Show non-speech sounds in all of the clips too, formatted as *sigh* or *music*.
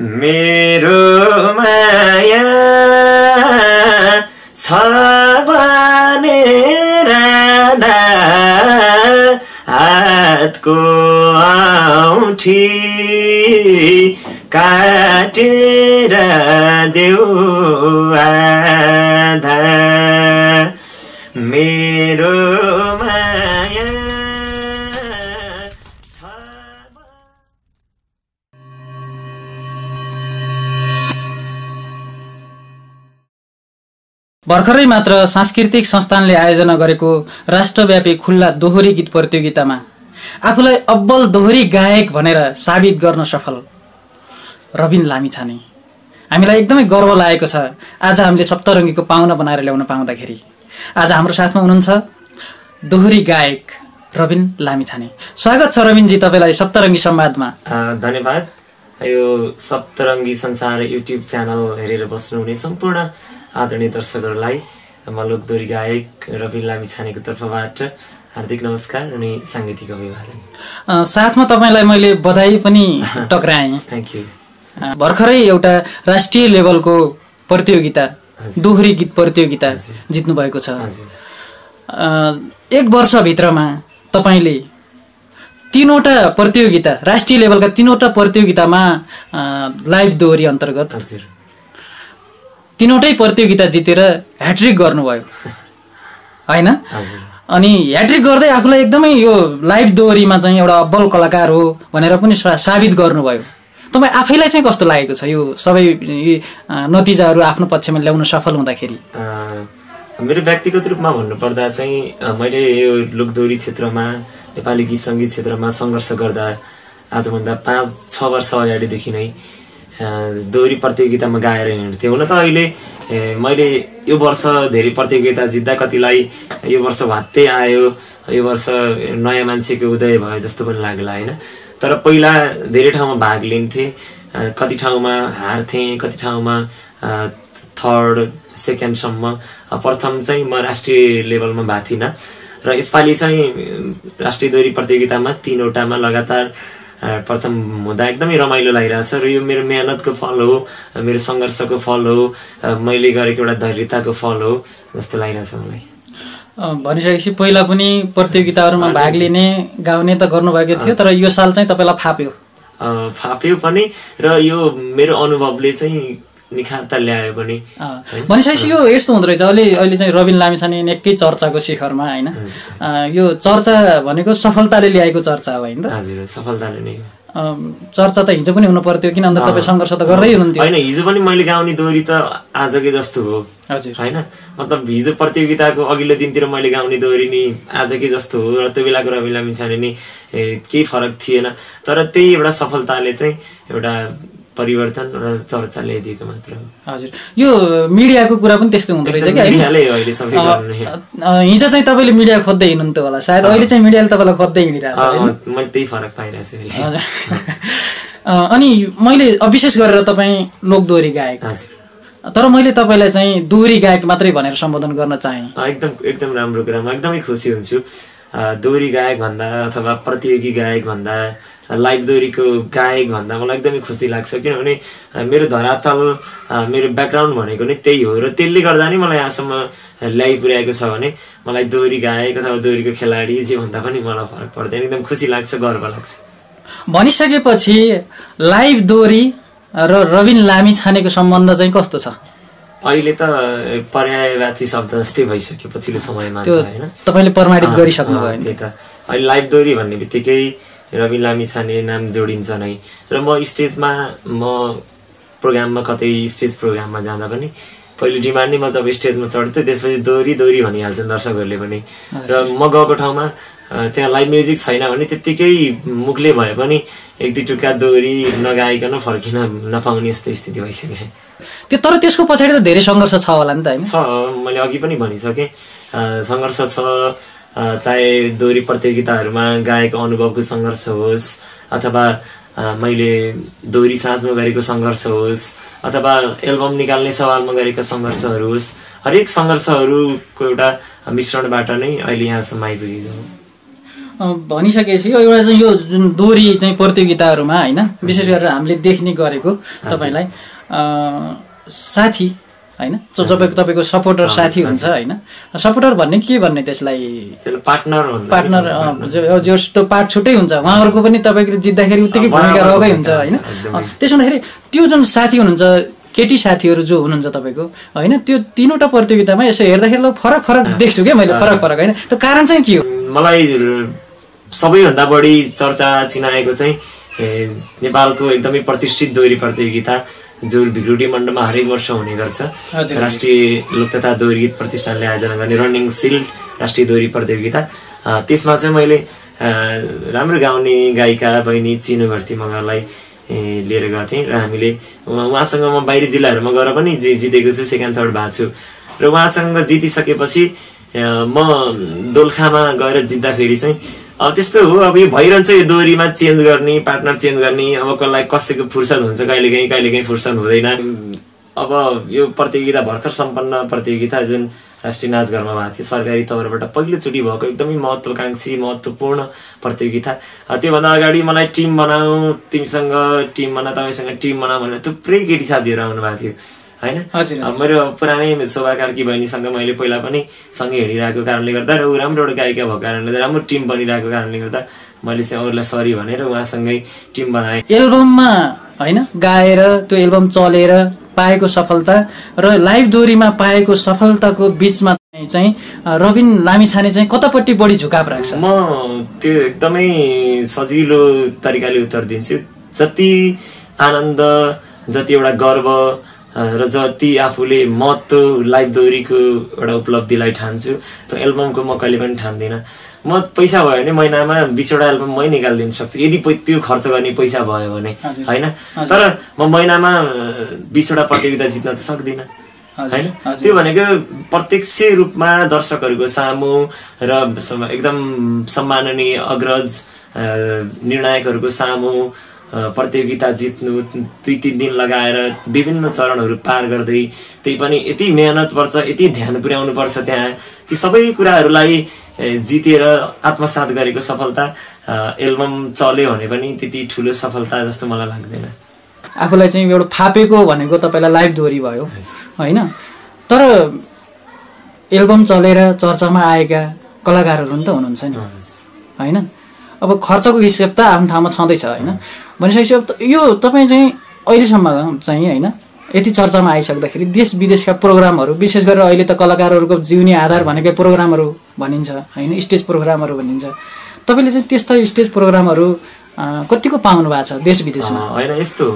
मेरो माया छ भनेर हातको औठी काटेर देऊ। भर्खरै मात्र सांस्कृतिक संस्थानले आयोजना गरेको राष्ट्रव्यापी खुल्ला दोहोरी गीत प्रतियोगितामा आफूलाई अब्बल दोहोरी गायक भनेर साबित गर्न सफल रविन लामिछाने। हामीलाई एकदमै गर्व लागेको छ आज हामीले सप्तरङ्गीको पाहुना बनाएर ल्याउन पाउँदाखेरि। आज हाम्रो साथमा हुनुहुन्छ दोहोरी गायक रविन लामिछाने। स्वागत छ रविनजी तपाईँलाई सप्तरङ्गी संवादमा धन्यवाद। यो सप्तरङ्गी संसार युट्युब च्यानल हेरेर बस्नुहुने सम्पूर्ण आदरणीय दर्शकहरूलाई म लोकदोरी गायक रवि लामी छानेको तर्फबाट हार्दिक नमस्कार अनि साङ्गीतिक अभिवादन। साथमा तपाईँलाई मैले बधाई पनि *laughs* टक्राएँ। थ्याङ्क यू भर्खरै एउटा राष्ट्रिय लेभलको प्रतियोगिता। दोहोरी गीत प्रतियोगिता। जित्नु भएको छ। एक वर्षभित्रमा तपाईँले तिनवटा प्रतियोगिता राष्ट्रिय लेभलका तिनवटा प्रतियोगितामा लाइभ दोहोरी अन्तर्गत हजुर। तिनवटै प्रतियोगिता जितेर ह्याट्रिक गर्नुभयो। होइन? अनि ह्याट्रिक गर्दै आफूलाई एकदमै यो लाइभ दोहोरीमा चाहिँ एउटा अब्बल कलाकार हो भनेर पनि साबित गर्नुभयो। तपाईँ आफैलाई चाहिँ कस्तो लागेको छ यो सबै नतिजाहरू आफ्नो पक्षमा ल्याउन सफल हुँदाखेरि? मेरो व्यक्तिगत रूपमा भन्नुपर्दा चाहिँ मैले यो लोकदोरी क्षेत्रमा नेपाली गीत सङ्गीत क्षेत्रमा सङ्घर्ष गर्दा आजभन्दा पाँच छ वर्ष अगाडिदेखि नै दोहोरी प्रतियोगितामा गाएर हिँड्थेँ हुन त अहिले मैले यो वर्ष धेरै प्रतियोगिता जित्दा कतिलाई यो वर्ष भत्तै आयो यो वर्ष नयाँ मान्छेको उदय भयो जस्तो पनि लाग्ला होइन? तर पहिला धेरै ठाउँमा भाग लिन्थेँ कति ठाउँमा हार्थेँ कति ठाउँमा थर्ड सेकेन्डसम्म। प्रथम चाहिँ म राष्ट्रिय लेभलमा भएको थिइनँ। र यसपालि चाहिँ राष्ट्रिय दोहोरी प्रतियोगितामा तिनवटामा लगातार प्रथम हुँदा एकदमै रमाइलो लागिरहेछ र यो मेरो मेहनतको फल हो मेरो सङ्घर्षको फल हो मैले गरेको एउटा धैर्यताको फल हो जस्तो लागिरहेछ मलाई। भनिसकेपछि पहिला पनि प्रतियोगिताहरूमा भाग लिने गाउने त गर्नुभएको थियो तर यो साल चाहिँ तपाईँलाई फाप्यो। फाप्यो पनि र यो मेरो अनुभवले चाहिँ निखारता ल्यायो पनि अ, भनिसकेपछि यो यस्तो हुँदो रहेछ। अहिले अहिले चाहिँ रविन लामिछाने निकै चर्चाको शिखरमा होइन? यो चर्चा भनेको सफलताले ल्याएको चर्चा हो होइन हजुर सफलताले नै चर्चा त हिजो पनि हुनु पर्थ्यो किन भन्दा तपाईँ सङ्घर्ष त गर्दै हुनुहुन्थ्यो। होइन हिजो पनि मैले गाउने दोहोरी त आजकै जस्तो हो। हजुर। होइन? मतलब हिजो प्रतियोगिताको अघिल्लो दिनतिर मैले गाउने दोहोरी नि आजकै जस्तो हो र त्यो बेलाको रवि लामी छाने नि केही फरक थिएन। तर त्यही एउटा सफलताले चाहिँ एउटा परिवर्तन र चर्चा ल्याइदिएको मात्र हो। हजुर। यो मिडियाको कुरा पनि त्यस्तो हुँदो रहेछ कि हिजो चाहिँ तपाईँले मिडिया खोज्दै हिँड्नुहुन्थ्यो होला। सायद अहिले चाहिँ मिडियाले तपाईँलाई खोज्दै हिँडिरहेको छ मैले त्यही फरक पाइरहेको छु अनि मैले विशेष गरेर तपाईँ लोकदोहोरी गायक। तर मैले तपाईँलाई चाहिँ दोहोरी गायक मात्रै भनेर सम्बोधन गर्न चाहेँ। एकदम एकदम राम्रो कुरा। म एकदमै खुसी हुन्छु। दोहोरी गायक भन्दा अथवा प्रतियोगी गायक भन्दा लाइभ दोहोरीको गायक भन्दा मलाई एकदमै खुसी लाग्छ किनभने मेरो धरातल मेरो ब्याकग्राउन्ड भनेको नै त्यही हो र त्यसले गर्दा नै मलाई यहाँसम्म ल्याइ पुर्याएको छ भने मलाई दोहोरी गायक अथवा दोहोरीको खेलाडी जे भन्दा पनि मलाई फरक पर्दैन एकदम खुसी लाग्छ गर्व लाग्छ। भनिसकेपछि लाइभ दोहोरी र रविन लामी छानेको सम्बन्ध चाहिँ कस्तो छ? अहिले त पर्यायवाची शब्द जस्तै भइसक्यो पछिल्लो समयमा तपाईँले प्रमाणित गरिसक्नुभयो अँ, त्यही त। अहिले लाइभ दोहोरी भन्ने बित्तिकै रवि लामी छाने नाम जोडिन्छ नै र म स्टेजमा म प्रोग्राममा कतै स्टेज प्रोग्राममा जाँदा पनि पहिले डिमान्ड नै म जब स्टेजमा चढ्थेँ त्यसपछि दोहोरी दोहोरी भनिहाल्छन् दर्शकहरूले पनि। र म गएको ठाउँमा त्यहाँ लाइभ म्युजिक छैन भने त्यत्तिकै मुखले भए पनि एक दुई टुक्का दोहोरी नगाइकन फर्किन नपाउने यस्तो स्थिति भइसक्यो। त्यो तर त्यसको पछाडि त धेरै सङ्घर्ष छ होला नि त होइन? छ मैले अघि पनि भनिसकेँ। सङ्घर्ष छ चाहे दोहोरी प्रतियोगिताहरूमा गाएको अनुभवको सङ्घर्ष होस् अथवा मैले दोहोरी साँझमा गरेको सङ्घर्ष होस् अथवा एल्बम निकाल्ने सवालमा गरेका सङ्घर्षहरू होस् हरेक सङ्घर्षहरूको एउटा मिश्रणबाट नै अहिले यहाँसम्म आइपुगेको हो। भनिसकेपछि यो एउटा चाहिँ यो जुन दोहोरी चाहिँ प्रतियोगिताहरूमा होइन विशेष गरेर हामीले देख्ने गरेको तपाईँलाई साथी होइन? जो तपाईँको तपाईँको सपोर्टर साथी हुन्छ होइन? सपोर्टर भन्ने के भन्ने त्यसलाई? पार्टनर पार्टनर जो त्यो पार्ट छुट्टै हुन्छ। उहाँहरूको पनि तपाईँको जित्दाखेरि उत्तिकै भूमिका रहेकै हुन्छ होइन? त्यसो हुँदाखेरि त्यो जुन साथी हुनुहुन्छ केटी साथीहरू जो हुनुहुन्छ तपाईँको होइन? त्यो तिनवटा प्रतियोगितामा यसो हेर्दाखेरि ल फरक फरक देख्छु क्या मैले फरक फरक होइन? त्यो कारण चाहिँ के हो? मलाई सबैभन्दा बढी चर्चा चिनाएको चाहिँ नेपालको एकदमै प्रतिष्ठित दोहोरी प्रतियोगिता जो भिक्रुटी मण्डलमा हरेक वर्ष हुने गर्छ। राष्ट्रिय लोक तथा दोहोरी गीत प्रतिष्ठानले आयोजना गर्ने रनिङ सिल्ड राष्ट्रिय दोहोरी प्रतियोगिता। त्यसमा चाहिँ मैले राम्रो गाउने गायिका बहिनी चिनु घरती मगरलाई लिएर गएको थिएँ र हामीले उहाँ- उहाँसँग म बाहिरी जिल्लाहरूमा गएर पनि जि जितेको छु सेकेन्ड थर्ड भएको छु। र उहाँसँग जितिसकेपछि म दोलखामा गएर जित्दाखेरि चाहिँ अब त्यस्तो हो अब यो भइरहन्छ यो दोहोरीमा चेन्ज गर्ने पार्टनर चेन्ज गर्ने अब कसलाई कसैको फुर्सद हुन्छ कहिलेकाहीँ कहिलेकाहीँ फुर्सद हुँदैन। अब यो प्रतियोगिता भर्खर सम्पन्न प्रतियोगिता जुन राष्ट्रिय नाचघरमा भएको थियो सरकारी तौरबाट पहिलोचोटि भएको एकदमै महत्त्वकाङ्क्षी महत्त्वपूर्ण प्रतियोगिता। त्योभन्दा अगाडि मलाई टिम बनाऊ तिमीसँग टिम बना तपाईँसँग टिम बनाऊ भनेर थुप्रै केटी साथीहरू आउनु भएको थियो। होइन? मेरो पुरानै शोभा कार्की बहिनीसँग मैले पहिला पनि सँगै हिँडिरहेको कारणले गर्दा र ऊ राम्रो एउटा गायिका भएको कारणले गर्दा राम्रो टिम बनिरहेको कारणले गर्दा मैले चाहिँ अरूलाई सरी भनेर उहाँसँगै टिम बनाएँ। एल्बममा होइन गाएर त्यो एल्बम चलेर पाएको सफलता र लाइभ दोहोरीमा पाएको सफलताको बिचमा चाहिँ रबिन लामिछाने चाहिँ कतापट्टि बढी झुकाव राख्छ? म त्यो एकदमै सजिलो तरिकाले उत्तर दिन्छु। जति आनन्द जति एउटा गर्व र जति आफूले महत्त्व लाइभ दोहोरीको एउटा उपलब्धिलाई ठान्छु त्यो एल्बमको म कहिले पनि ठान्दिनँ। म पैसा भयो भने महिनामा बिसवटा एल्बम मै निकालिदिन सक्छु। यदि त्यो खर्च गर्ने पैसा भयो भने। होइन? तर म महिनामा बिसवटा प्रतियोगिता जित्न त सक्दिनँ। होइन। त्यो भनेको प्रत्यक्ष रूपमा दर्शकहरूको सामु र एकदम सम्माननीय अग्रज निर्णायकहरूको सामु प्रतियोगिता जित्नु दुई तिन दिन लगाएर विभिन्न चरणहरू पार गर्दै त्यही पनि यति मेहनत पर्छ यति ध्यान पुर्याउनु पर्छ त्यहाँ। ती सबै कुराहरूलाई जितेर आत्मसात गरेको सफलता एल्बम चल्यो भने पनि त्यति ठुलो सफलता जस्तो मलाई लाग्दैन। आफूलाई चाहिँ एउटा फापेको भनेको तपाईँलाई लाइभ दोहोरी भयो होइन? तर एल्बम चलेर चर्चामा आएका कलाकारहरू नि त हुनुहुन्छ नि। होइन? अब खर्चको हिसाब त आफ्नो ठाउँमा छँदैछ होइन? भनिसकेपछि अब यो तपाईँ चाहिँ अहिलेसम्म चाहिँ होइन यति चर्चामा आइसक्दाखेरि देश विदेशका प्रोग्रामहरू विशेष गरेर अहिले त कलाकारहरूको जिउने आधार भनेकै प्रोग्रामहरू भनिन्छ होइन? स्टेज प्रोग्रामहरू भनिन्छ। तपाईँले चाहिँ त्यस्ता स्टेज प्रोग्रामहरू कतिको पाउनु भएको छ देश विदेशमा? होइन यस्तो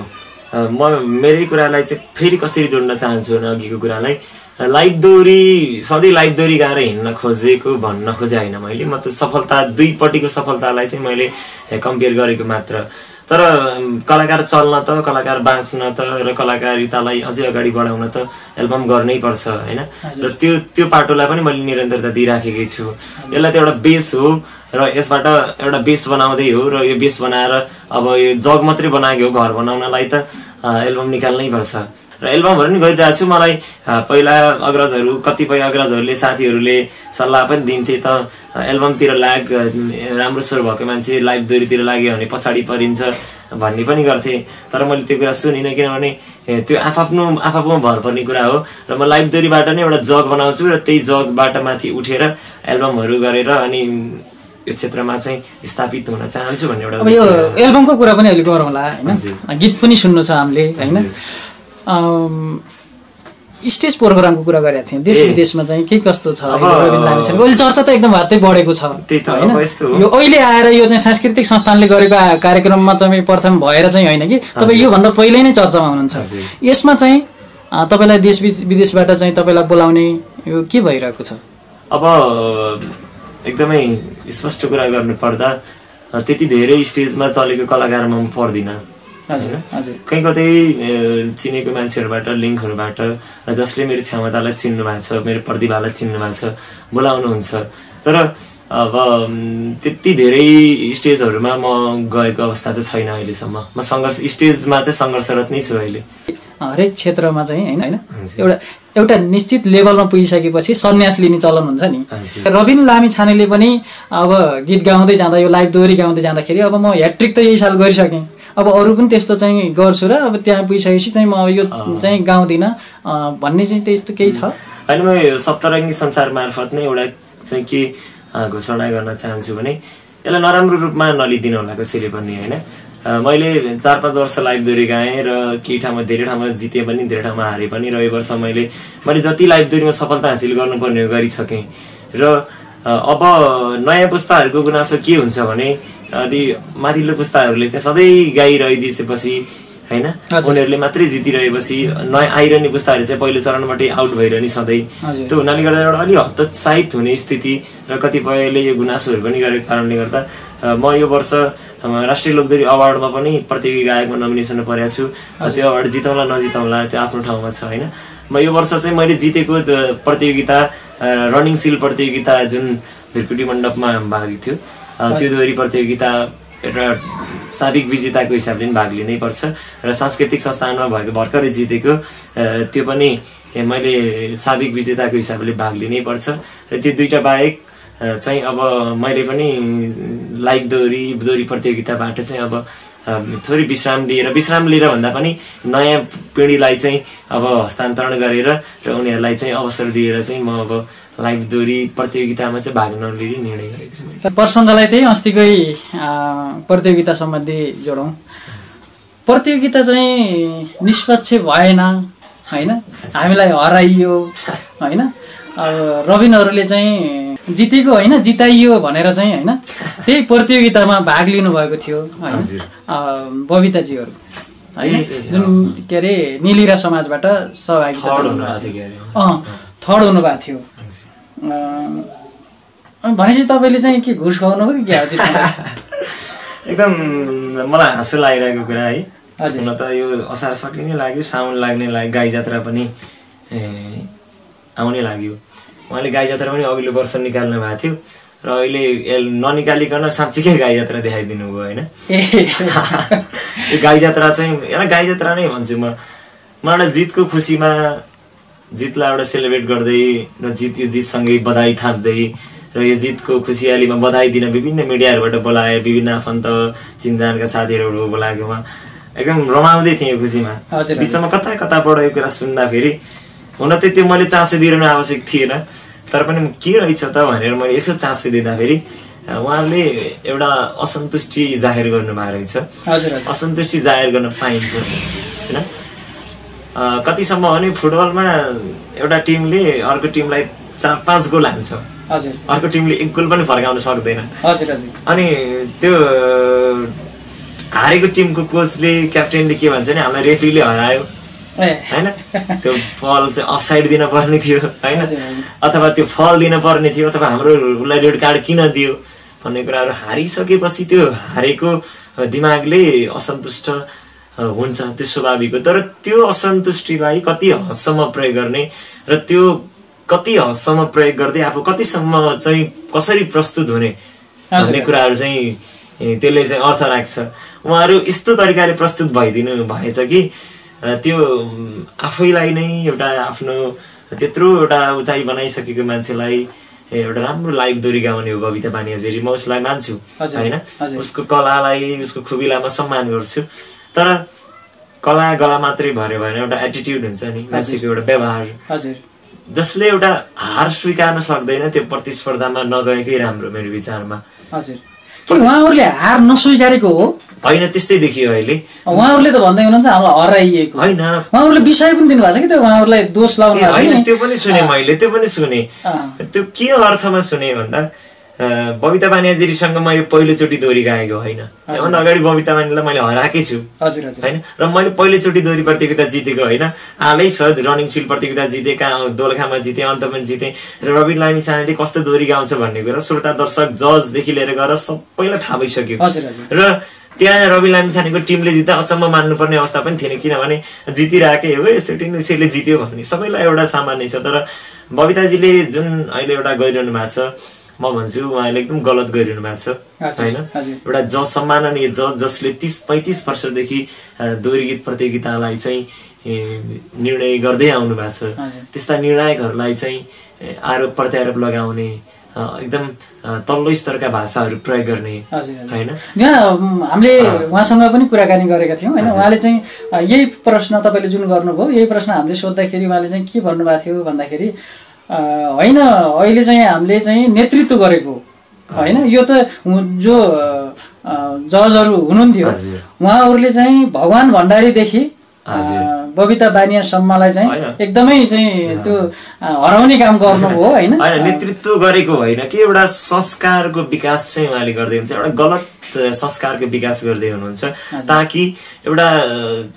म मेरै कुरालाई चाहिँ फेरि कसरी जोड्न चाहन्छु अघिको कुरालाई अँ, लाइभ दोहोरी सधैँ लाइभ दोहोरी गाएर हिँड्न खोजेको भन्न खोजे होइन मैले। म त सफलता दुईपट्टिको सफलतालाई चाहिँ मैले कम्पेयर गरेको मात्र। तर कलाकार चल्न त कलाकार बाँच्न त र कलाकारितालाई अझै अगाडि बढाउन त एल्बम गर्नै पर्छ होइन? र त्यो त्यो पाटोलाई पनि मैले निरन्तरता दिइराखेकै छु। यसलाई त एउटा बेस हो र यसबाट एउटा बेस बनाउँदै हो र यो बेस बनाएर अब यो जग मात्रै बनाएको हो घर बनाउनलाई त एल्बम निकाल्नै पर्छ। र एल्बमहरू पनि गरिरहेको छु। मलाई पहिला अग्रजहरू कतिपय अग्रजहरूले साथीहरूले सल्लाह पनि दिन्थे त एल्बमतिर लाग राम्रो स्वर भएको मान्छे लाइभ दोहोरीतिर लाग्यो भने पछाडि परिन्छ भन्ने पनि गर्थे। तर मैले त्यो कुरा सुनिनँ किनभने त्यो आफआफ्नो आफआफ्नो भर पर्ने कुरा हो। र म लाइभ दोहोरीबाट नै एउटा जग बनाउँछु र त्यही जगबाट माथि उठेर एल्बमहरू गरेर अनि यो क्षेत्रमा चाहिँ स्थापित हुन चाहन्छु भन्ने एउटा। एल्बमको कुरा पनि अहिले गरौँला होइन। गीत पनि सुन्नु छ हामीले होइन? स्टेज प्रोग्रामको कुरा गरेका थियौँ। देश। विदेशमा चाहिँ के कस्तो छ अहिले रविन्द्र लामिछानेको? अहिले चर्चा त एकदम हातै बढेको छ। त्यही त, होइन? यो अहिले आएर यो चाहिँ सांस्कृतिक संस्थानले गरेको कार्यक्रममा चाहिँ प्रथम भएर चाहिँ होइन कि? तपाईँ योभन्दा पहिल्यै नै चर्चामा हुनुहुन्छ। यसमा चाहिँ तपाईँलाई देश विद- विदेशबाट चाहिँ तपाईँलाई बोलाउने यो के भइरहेको छ? अब एकदमै स्पष्ट कुरा गर्नु पर्दा अ, त्यति धेरै स्टेजमा चलेको कलाकारमा म पर्दिनँ। हजुर। हजुर। कहीँ कतै चिनेको मान्छेहरूबाट लिङ्कहरूबाट जसले मेरो क्षमतालाई चिन्नु भएको छ मेरो प्रतिभालाई चिन्नु भएको छ बोलाउनुहुन्छ। तर अब त्यति धेरै स्टेजहरूमा म गएको अवस्था चाहिँ छैन अहिलेसम्म। म सङ्घर्ष स्टेजमा चाहिँ सङ्घर्षरत नै छु अहिले। हरेक क्षेत्रमा चाहिँ होइन होइन। एउटा एउटा निश्चित लेभलमा पुगिसकेपछि सन्यास लिने चलन हुन्छ नि। रबिन लामी छानेले पनि अब गीत गाउँदै जाँदा यो लाइभ दोहोरी गाउँदै जाँदाखेरि अब म ह्याट्रिक त यही साल गरिसकेँ। अब अरू पनि त्यस्तो चाहिँ गर्छु र अब त्यहाँ पुगिसकेपछि चाहिँ म अब यो चाहिँ गाउँदिनँ। भन्ने चाहिँ त्यस्तो केही छ। होइन म यो सप्तरङ्गी संसार मार्फत नै एउटा चाहिँ के घोषणा गर्न चाहन्छु भने यसलाई नराम्रो रूपमा नलिदिनु होला कसैले पनि होइन? मैले चार पाँच वर्ष लाइभ दोहोरी गाएँ र केही ठाउँमा धेरै ठाउँमा जितेँ पनि धेरै ठाउँमा हारेँ पनि र यो वर्ष मैले मैले जति लाइभ दोहोरीमा सफलता हासिल गर्नुपर्ने हो गरिसकेँ। र अब नयाँ पुस्ताहरूको गुनासो के हुन्छ भने अलि माथिल्लो पुस्ताहरूले चाहिँ सधैँ गाइरहिदिएपछि होइन। उनीहरूले मात्रै जितिरहेपछि नयाँ आइरहने पुस्ताहरू चाहिँ पहिलो चरणबाटै आउट भइरहने सधैँ। त्यो हुनाले गर्दा एउटा अलिक हतोत्साहित हुने स्थिति र कतिपयले यो गुनासोहरू पनि गरेको कारणले गर्दा म यो वर्ष राष्ट्रिय लोकदोरी अवार्डमा पनि प्रतियोगी गायकमा नोमिनेसन परेको छु त्यो अवार्ड जिताउँला नजिताउँला त्यो आफ्नो ठाउँमा छ होइन म यो वर्ष चाहिँ मैले जितेको प्रतियोगिता रनिङ सिल प्रतियोगिता जुन भिरकुटी मण्डपमा भाग थियो। त्यो दोहोरी प्रतियोगिता एउटा साबिक विजेताको हिसाबले पनि भाग लिनै पर्छ र सांस्कृतिक संस्थानमा भएको भर्खरै जितेको त्यो पनि मैले साबिक विजेताको हिसाबले भाग लिनै पर्छ। र त्यो दुईटा बाहेक चाहिँ अब मैले पनि लाइभ दोहोरी दोहोरी प्रतियोगिताबाट चाहिँ अब थोरै विश्राम लिएर विश्राम लिएर भन्दा पनि नयाँ पिँढीलाई चाहिँ अब हस्तान्तरण गरेर र उनीहरूलाई चाहिँ अवसर दिएर चाहिँ म अब लाइभ दोहोरी प्रतियोगितामा चाहिँ भाग नलिने निर्णय गरेको छु प्रसङ्गलाई त्यही अस्तिकै प्रतियोगिता सम्बन्धी जोडौँ। प्रतियोगिता चाहिँ निष्पक्ष भएन होइन? हामीलाई हराइयो होइन? रबिनहरूले चाहिँ जितेको होइन जिताइयो भनेर चाहिँ होइन त्यही प्रतियोगितामा भाग लिनुभएको थियो होइन बबिताजीहरू। होइन ए, जुन के अरे निलिरा समाजबाट सहभागिता थर्ड हुनुभएको भएको थियो। अँ थर्ड हुनुभएको भनेपछि तपाईँले चाहिँ के घुस खुवाउनु भयो कि क्या *laughs* एकदम मलाई हाँसो लागिरहेको कुरा है। हजुर। हुन त यो असार सकिने लाग्यो साउन लाग्ने लाग्यो गाई जात्रा पनि आउने लाग्यो। उहाँले गाई जात्रा पनि अघिल्लो वर्ष निकाल्नु भएको थियो। र अहिले ननिकालिकन साँच्चीकै गाई जात्रा देखाइदिनु भयो होइन? *laughs* यो गाई जात्रा चाहिँ एउटा गाई जात्रा नै भन्छु म। म एउटा जितको खुसीमा जितलाई एउटा सेलिब्रेट गर्दै र जित यो जितसँगै बधाई थाप्दै र यो जितको खुसियालीमा बधाई दिन विभिन्न मिडियाहरूबाट बोलाए विभिन्न आफन्त चिन्जानका साथीहरू बोलाएकोमा एकदम रमाउँदै थिएँ यो खुसीमा। बिचमा कता कताबाट यो कुरा सुन्दाखेरि हुन त त्यो मैले चासो दिइरहनु आवश्यक थिएन। तर पनि के रहेछ त भनेर मैले यसो चासो दिँदाखेरि उहाँले एउटा असन्तुष्टि जाहेर गर्नुभएको रहेछ। असन्तुष्टि जाहेर गर्न पाइन्छ। होइन? कतिसम्म भने फुटबलमा एउटा टिमले अर्को टिमलाई चार पाँच गोल हान्छ। अर्को टिमले एक गोल पनि फर्काउन सक्दैन। अनि त्यो हारेको टिमको कोचले क्याप्टेनले के भन्छ नि हामीलाई रेफ्रीले हरायो। होइन त्यो फल चाहिँ अफसाइड दिन पर्ने थियो होइन। अथवा त्यो फल दिन पर्ने थियो अथवा हाम्रो उसलाई रेड कार्ड किन दियो भन्ने कुराहरू हारिसकेपछि त्यो हारेको दिमागले असन्तुष्ट हुन्छ त्यो स्वाभाविक हो तर त्यो असन्तुष्टिलाई कति हदसम्म प्रयोग गर्ने र त्यो कति हदसम्म प्रयोग गर्दै आफू कतिसम्म चाहिँ कसरी प्रस्तुत हुने। भन्ने कुराहरू चाहिँ त्यसले चाहिँ अर्थ राख्छ उहाँहरू यस्तो तरिकाले प्रस्तुत भइदिनु भएछ कि त्यो आफैलाई नै एउटा आफ्नो त्यत्रो एउटा उचाइ बनाइसकेको मान्छेलाई एउटा राम्रो लाइभ दोरी गाउने हो बबिता बानियाजेरी म उसलाई मान्छु होइन। उसको कलालाई उसको खुबीलाई म सम्मान गर्छु। तर कला गला मात्रै भर्यो भने एउटा एटिट्युड हुन्छ नि मान्छेको एउटा व्यवहार। हजुर। जसले एउटा हार स्वीकार्न सक्दैन त्यो प्रतिस्पर्धामा नगएकै राम्रो मेरो विचारमा। हजुर। उहाँहरूले हार नस्वीकारेको हो? होइन त्यस्तै देखियो अहिले। उहाँहरूले त भन्दै हुनुहुन्छ हामीलाई हराइएको। होइन उहाँहरूले विषय पनि दिनुभएको छ कि त्यो उहाँहरूलाई दोष लाउनु होइन त्यो पनि सुने मैले त्यो पनि सुने। त्यो के अर्थमा सुने भन्दा बबिता बानियाजिरीसँग मैले पहिलोचोटि दोहोरी गाएको होइन। त्योभन्दा अगाडि बबिता बानीलाई मैले हराएकै छु। होइन र मैले पहिलोचोटि दोहोरी प्रतियोगिता जितेको होइन। हालै छ रनिङ सिल प्रतियोगिता जितेँ कहाँ दोलखामा जितेँ अन्त पनि जितेँ र रवि लामी सानाले कस्तो दोहोरी गाउँछ भन्ने कुरा श्रोता दर्शक जजदेखि लिएर गएर सबैलाई थाहा भइसक्यो। र त्यहाँ रवि लामी छानेको टिमले जित्दा अचम्म मान्नुपर्ने अवस्था पनि थिएन किनभने जितिरहेकै हो यसरी उसैले जित्यो भन्ने सबैलाई एउटा सामान्य छ तर बबिताजीले जुन अहिले एउटा गरिरहनु भएको छ म भन्छु उहाँले एकदम गलत गरिरहनु भएको छ होइन। एउटा जज सम्माननीय जज जसले तिस पैँतिस वर्षदेखि दोहोरी गीत प्रतियोगितालाई चाहिँ निर्णय गर्दै आउनु भएको छ। त्यस्ता निर्णायकहरूलाई चाहिँ आरोप प्रत्यारोप लगाउने एकदम तल्लो स्तरका भाषाहरू प्रयोग गर्ने होइन? यहाँ हामीले उहाँसँग पनि कुराकानी गरेका थियौँ होइन? उहाँले चाहिँ यही प्रश्न तपाईँले जुन गर्नुभयो यही प्रश्न हामीले सोद्धाखेरि उहाँले चाहिँ के भन्नुभएको थियो भन्दाखेरि होइन अहिले चाहिँ हामीले चाहिँ नेतृत्व गरेको होइन? यो त जो जजहरू हुनुहुन्थ्यो। उहाँहरूले चाहिँ भगवान् भण्डारीदेखि बबिता बानियासम्मलाई चाहिँ। एकदमै चाहिँ त्यो हराउने काम गर्नुभयो *laughs* होइन? नेतृत्व गरेको होइन। कि एउटा संस्कारको विकास चाहिँ उहाँले गर्दै हुनुहुन्छ एउटा गलत संस्कारको विकास गर्दै हुनुहुन्छ। ताकि एउटा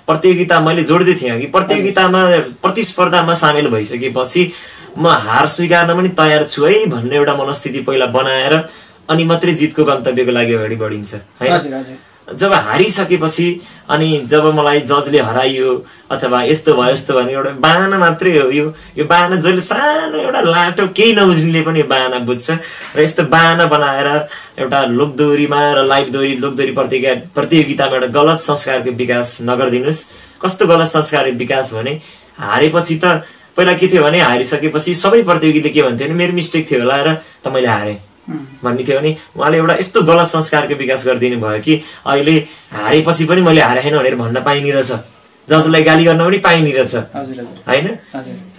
प्रतियोगिता मैले जोड्दै थिएँ कि प्रतियोगितामा प्रतिस्पर्धामा सामेल भइसकेपछि म हार स्वीकार्न पनि तयार छु है भन्ने एउटा मनस्थिति पहिला बनाएर अनि मात्रै जितको गन्तव्यको लागि अगाडि बढिन्छ होइन? जब हारिसकेपछि अनि जब मलाई जजले हराइयो अथवा यस्तो भयो यस्तो भने एउटा बाहना मात्रै हो। यो यो बाहना जसले सानो एउटा लाटो केही नबुझ्नेले पनि यो बाहना बुझ्छ। र यस्तो बाहना बनाएर एउटा लोकदोहोरीमा र लाइभ दोहोरी लोकदोहोरी प्रतियोगिता प्रतियोगितामा एउटा गलत संस्कारको विकास नगरिदिनुहोस्। कस्तो गलत संस्कारको विकास भने हारेपछि त पहिला के थियो भने हारिसकेपछि सबै प्रतियोगीले के भन्थ्यो भने मेरो मिस्टेक थियो होला र त मैले हारेँ। भन्ने थियो भने उहाँले एउटा यस्तो गलत संस्कारको विकास गरिदिनु भयो कि अहिले हारेपछि पनि मैले हारे छैन भनेर भन्न पाइने रहेछ। जसलाई गाली गर्न पनि पाइने रहेछ। होइन?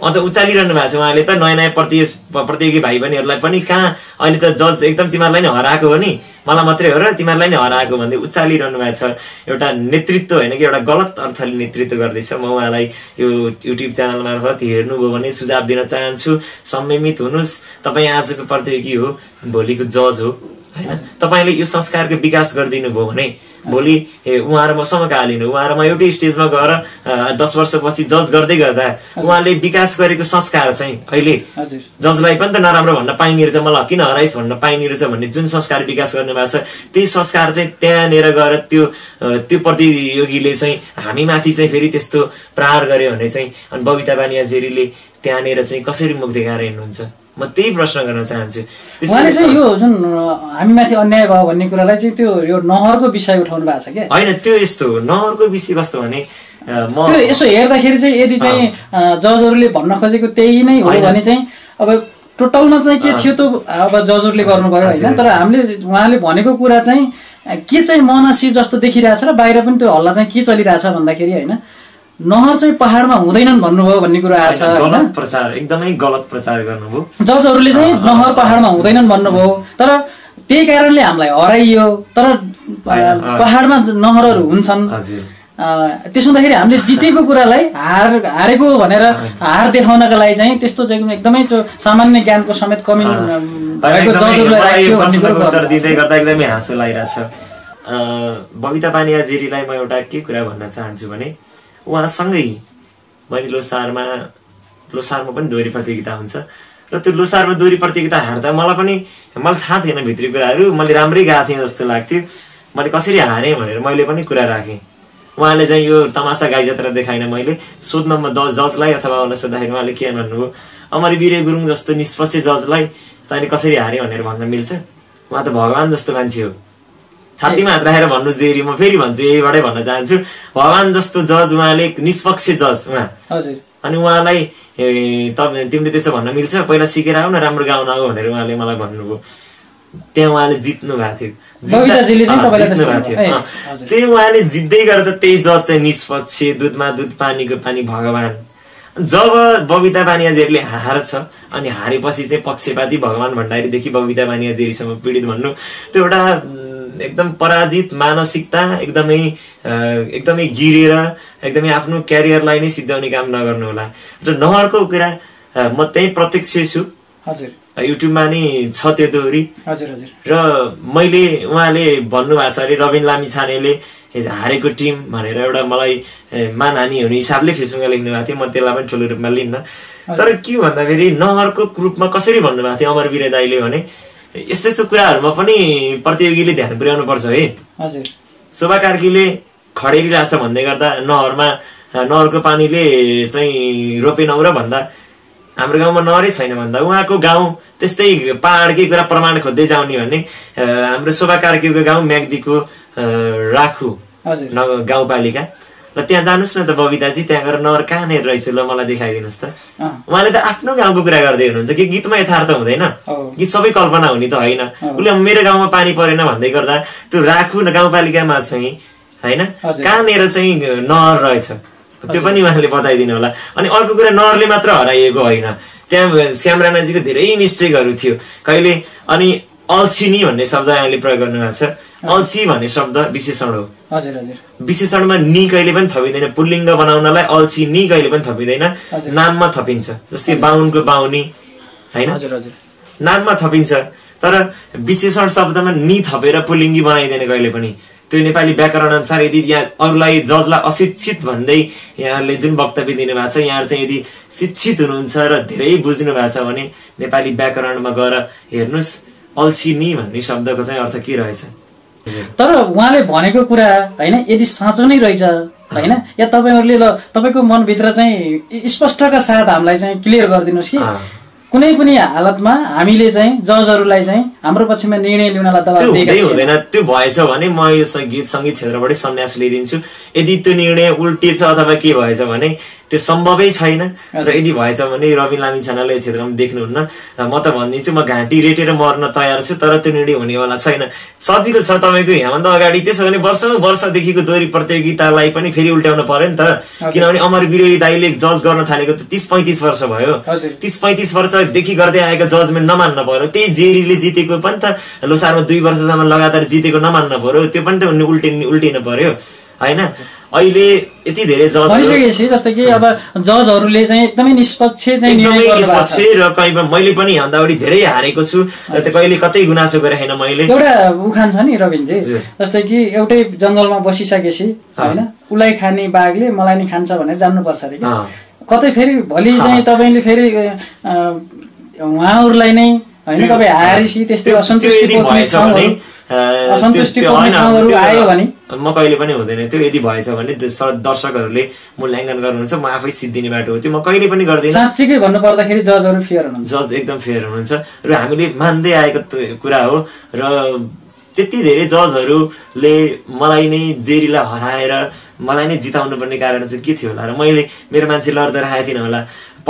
अझ उचालिरहनु भएको छ उहाँले त नयाँ नयाँ प्रति प्रतियोगी भाइ बहिनीहरूलाई पनि कहाँ अहिले त जज एकदम तिमीहरूलाई नै हराएको हो नि? मलाई मात्रै हो र तिमीहरूलाई नै हराएको भन्दै उचालिरहनु भएको छ। एउटा नेतृत्व होइन कि एउटा गलत अर्थले नेतृत्व गर्दैछ। म उहाँलाई यो युट्युब च्यानल मार्फत हेर्नुभयो भने सुझाव दिन चाहन्छु। संयमित हुनुहोस्। तपाईँ आजको प्रतियोगी हो भोलिको जज हो। होइन? तपाईँले यो संस्कारको विकास गरिदिनु भयो भने भोलि ए उहाँ र म समकालीन उहाँ र म एउटै स्टेजमा गएर दस वर्षपछि जज गर्दै गर्दा उहाँले विकास गरेको संस्कार चाहिँ अहिले जजलाई पनि त नराम्रो भन्न पाइने रहेछ मलाई किन हराइस भन्न पाइने रहेछ भन्ने जुन संस्कार विकास गर्नुभएको छ त्यही संस्कार चाहिँ त्यहाँनिर गएर त्यो त्यो प्रतियोगीले चाहिँ हामी माथि चाहिँ फेरि त्यस्तो प्रहार गर्यो भने चाहिँ अनि बबिता बानियाजेरीले त्यहाँनिर चाहिँ कसरी मुख देखाएर हिँड्नुहुन्छ? म त्यही प्रश्न गर्न चाहन्छु। उहाँले चाहिँ यो जुन अ, हामीमाथि अन्याय भयो भन्ने कुरालाई चाहिँ त्यो यो नहरको विषय उठाउनु भएको छ क्या? होइन त्यो यस्तो हो। नहरको विषय कस्तो भने त्यो यसो हेर्दाखेरि चाहिँ यदि चाहिँ जजहरूले भन्न खोजेको त्यही नै हो भने चाहिँ अब टोटलमा चाहिँ के थियो त अब जजहरूले गर्नुभयो होइन। तर हामीले उहाँले भनेको कुरा चाहिँ के चाहिँ मनसिब जस्तो देखिरहेछ र बाहिर पनि त्यो हल्ला चाहिँ के चलिरहेछ भन्दाखेरि होइन नहर चाहिँ पहाडमा हुँदैनन् भन्नुभयो भन्ने कुरा आएको छ गलत प्रचार एकदमै गलत प्रचार गर्नुभयो। जजहरूले चाहिँ नहर पहाडमा हुँदैनन् भन्नुभयो। तर त्यही कारणले हामीलाई हराइयो। तर पहाडमा नहरहरू हुन्छन्। त्यसो हुँदाखेरि हामीले जितेको कुरालाई हार हारेको भनेर हार देखाउनका लागि चाहिँ त्यस्तो चाहिँ एकदमै त्यो सामान्य ज्ञानको समेत कमी भएको जजहरूलाई राखियो भन्ने कुरो दिँदै गर्दा एकदमै हाँसो लागिरहेछ। बबिता पानियाजिरीलाई म एउटा के कुरा भन्न चाहन्छु भने उहाँसँगै मैले लोसारमा लोसारमा पनि दोहोरी प्रतियोगिता हुन्छ। र त्यो लोसारमा दोहोरी प्रतियोगिता हार्दा मलाई पनि मलाई थाहा थिएन भित्री कुराहरू। मैले राम्रै गएको थिएँ जस्तो लाग्थ्यो। मैले कसरी हारेँ भनेर मैले पनि कुरा राखेँ। उहाँले चाहिँ यो तमासा गाई जात्रा देखाइन मैले सोध्नमा द जजलाई अथवा उनलाई सोद्धाखेरि उहाँले के भन्नुभयो अमर वीरे गुरुङ जस्तो निष्पक्ष जजलाई तैँले कसरी हारे भनेर भन्न मिल्छ? उहाँ त भगवान् जस्तो मान्छे हो। छातीमा हात राखेर भन्नु जेरी म फेरि भन्छु यहीबाटै भन्न चाहन्छु। भगवान् जस्तो जज उहाँले निष्पक्ष जज उहाँ। अनि उहाँलाई तिमीले त्यसो भन्न मिल्छ पहिला सिकेर आऊ न राम्रो गाउन आऊ भनेर उहाँले मलाई भन्नुभयो। त्यहाँ उहाँले जित्नु भएको थियो। त्यही उहाँले जित्दै गर्दा त्यही जज चाहिँ निष्पक्ष दुधमा दुध पानीको पानी भगवान्। जब बबिता बानियाजेरीले हार्छ अनि हारेपछि चाहिँ पक्षपाती भगवान् भण्डारीदेखि बबिता बानियाजेरीसम्म पीडित भन्नु त्यो एउटा एकदम पराजित मानसिकता एकदमै एकदमै गिरेर एकदमै आफ्नो क्यारियरलाई नै सिद्धाउने काम नगर्नु होला। र नहरको कुरा म त्यही प्रत्यक्ष छु। हजुर। युट्युबमा नि छ त्यो दोहोरी। हजुर हजुर। र मैले उहाँले भन्नुभएको छ अरे रविन लामी छानेले हारेको टिम भनेर एउटा मलाई मानहानि हुने हिसाबले फेसबुकमा लेख्नु भएको थियो। म त्यसलाई पनि ठुलो रूपमा लिन्न। तर के भन्दाखेरि नहरको रूपमा कसरी भन्नुभएको थियो अमर वीर दाईले भने यस्तो यस्तो कुराहरूमा पनि प्रतियोगीले ध्यान पुर्याउनु पर्छ है। हजुर। शोभा कार्कीले खडेरिरहेछ भन्दै गर्दा नहरमा नहरको पानीले चाहिँ रोपेनौ र भन्दा हाम्रो गाउँमा नरै छैन भन्दा उहाँको गाउँ त्यस्तै पाहाडकै कुरा प्रमाण खोज्दै जाउने भने हाम्रो शोभा कार्कीको गाउँ म्याग्दीको राखु गाउँपालिका। ल त्यहाँ जानुहोस् न त बबिताजी त्यहाँ गएर नहर कहाँनिर रहेछ। ल मलाई देखाइदिनुहोस् त। उहाँले त आफ्नो गाउँको कुरा गर्दै हुनुहुन्छ कि गीतमा यथार्थ हुँदैन। गीत सबै कल्पना हुने त होइन। उसले मेरो गाउँमा पानी परेन भन्दै गर्दा त्यो राखु न गाउँपालिकामा चाहिँ होइन। कहाँनिर चाहिँ नहर रहेछ? त्यो पनि उहाँले बताइदिनु होला। अनि अर्को कुरा नहरले मात्र हराइएको होइन। त्यहाँ श्याम राणाजीको धेरै मिस्टेकहरू थियो। कहिले? अनि अल्छिनी भन्ने शब्द यहाँले प्रयोग गर्नुभएको छ। अल्छी भन्ने शब्द विशेषण हो। हजुर हजुर। विशेषणमा नि कहिले पनि थपिँदैन। पुल्लिङ्ग बनाउनलाई अल्छी नि कहिले पनि थपिँदैन। नाममा थपिन्छ। जस्तै बाहुनको बाहुनी होइन? हजुर हजुर। नाममा थपिन्छ। तर विशेषण शब्दमा नि थपेर पुल्लिङ्गी बनाइँदैन कहिले पनि। त्यो नेपाली व्याकरण अनुसार यदि यहाँ अरूलाई जजलाई अशिक्षित भन्दै यहाँले जुन वक्तव्य दिनुभएको छ यहाँ चाहिँ यदि शिक्षित हुनुहुन्छ र धेरै बुझ्नु भएको छ भने नेपाली व्याकरणमा गएर हेर्नुहोस् अल्छिनी भन्ने शब्दको चाहिँ अर्थ के रहेछ? तर उहाँले भनेको कुरा होइन यदि साँचो नै रहेछ होइन या तपाईँहरूले ल तपाईँको मनभित्र चाहिँ स्पष्टका साथ हामीलाई चाहिँ क्लियर गरिदिनुहोस् कि। कुनै पनि हालतमा हामीले चाहिँ जजहरूलाई चाहिँ हाम्रो पक्षमा निर्णय लिनलाई दबाब दिएका। हुँदैन। त्यो भएछ भने म यो गीत सङ्गीत क्षेत्रबाटै सन्यास लिइदिन्छु। यदि त्यो निर्णय उल्टिएछ अथवा के भएछ भने त्यो सम्भवै छैन। र यदि भएछ भने रवि लामी छानाले यो क्षेत्रमा देख्नुहुन्न। म त भनिदिन्छु म घाँटी रेटेर मर्न तयार छु तर त्यो निर्णय हुनेवाला छैन। सजिलो छ तपाईँको यहाँभन्दा अगाडि। त्यसो भने वर्षौँ वर्षदेखिको दोहोरी प्रतियोगितालाई पनि फेरि उल्ट्याउनु पर्यो नि त। किनभने अमर विरोही दाईले जज गर्न थालेको त तिस पैँतिस वर्ष भयो। तिस पैँतिस वर्षदेखि गर्दै आएको जजमेन्ट नमान्न पर्यो। त्यही जेरीले जितेको पनि त लोसारमा दुई वर्षसम्म लगातार जितेको नमान्न पर्यो। त्यो पनि त उनले उल्टिनु उल्टिनु पर्यो होइन? अहिले यति धेरै जज जस्तै कि अब जजहरूले चाहिँ एकदमै निष्पक्ष चाहिँ निष्पक्ष र कहीँ मैले पनि यहाँभन्दा अगाडि धेरै हारेको छु। र त्यो कहिले कतै गुनासो गरेन मैले। एउटा उखान छ नि रविनजी। जस्तै कि एउटै जङ्गलमा बसिसकेपछि होइन? उसलाई खाने बाघले मलाई नि खान्छ भनेर जान्नुपर्छ अरे कि। कतै फेरि भोलि चाहिँ तपाईँले फेरि उहाँहरूलाई नै होइन तपाईँ हारेपछि त्यस्तै असन्तुष्टि आयो भने? म कहिले पनि हुँदैन। त्यो यदि भएछ भने दर्शकहरूले मूल्याङ्कन गर्नुहुन्छ म आफै सिद्धिने बाटो हो। त्यो म कहिले पनि गर्दिनँ। साँच्चीकै भन्नु पर्दाखेरि जजहरू फेयर हुनुहुन्छ। जज एकदम फेयर हुनुहुन्छ। र हामीले मान्दै आएको कुरा हो। र त्यति धेरै जजहरूले मलाई नै जेरीलाई हराएर मलाई नै जिताउनु पर्ने कारण चाहिँ के थियो होला? र मैले मेरो मान्छे लड्दा राखेको थिइनँ होला।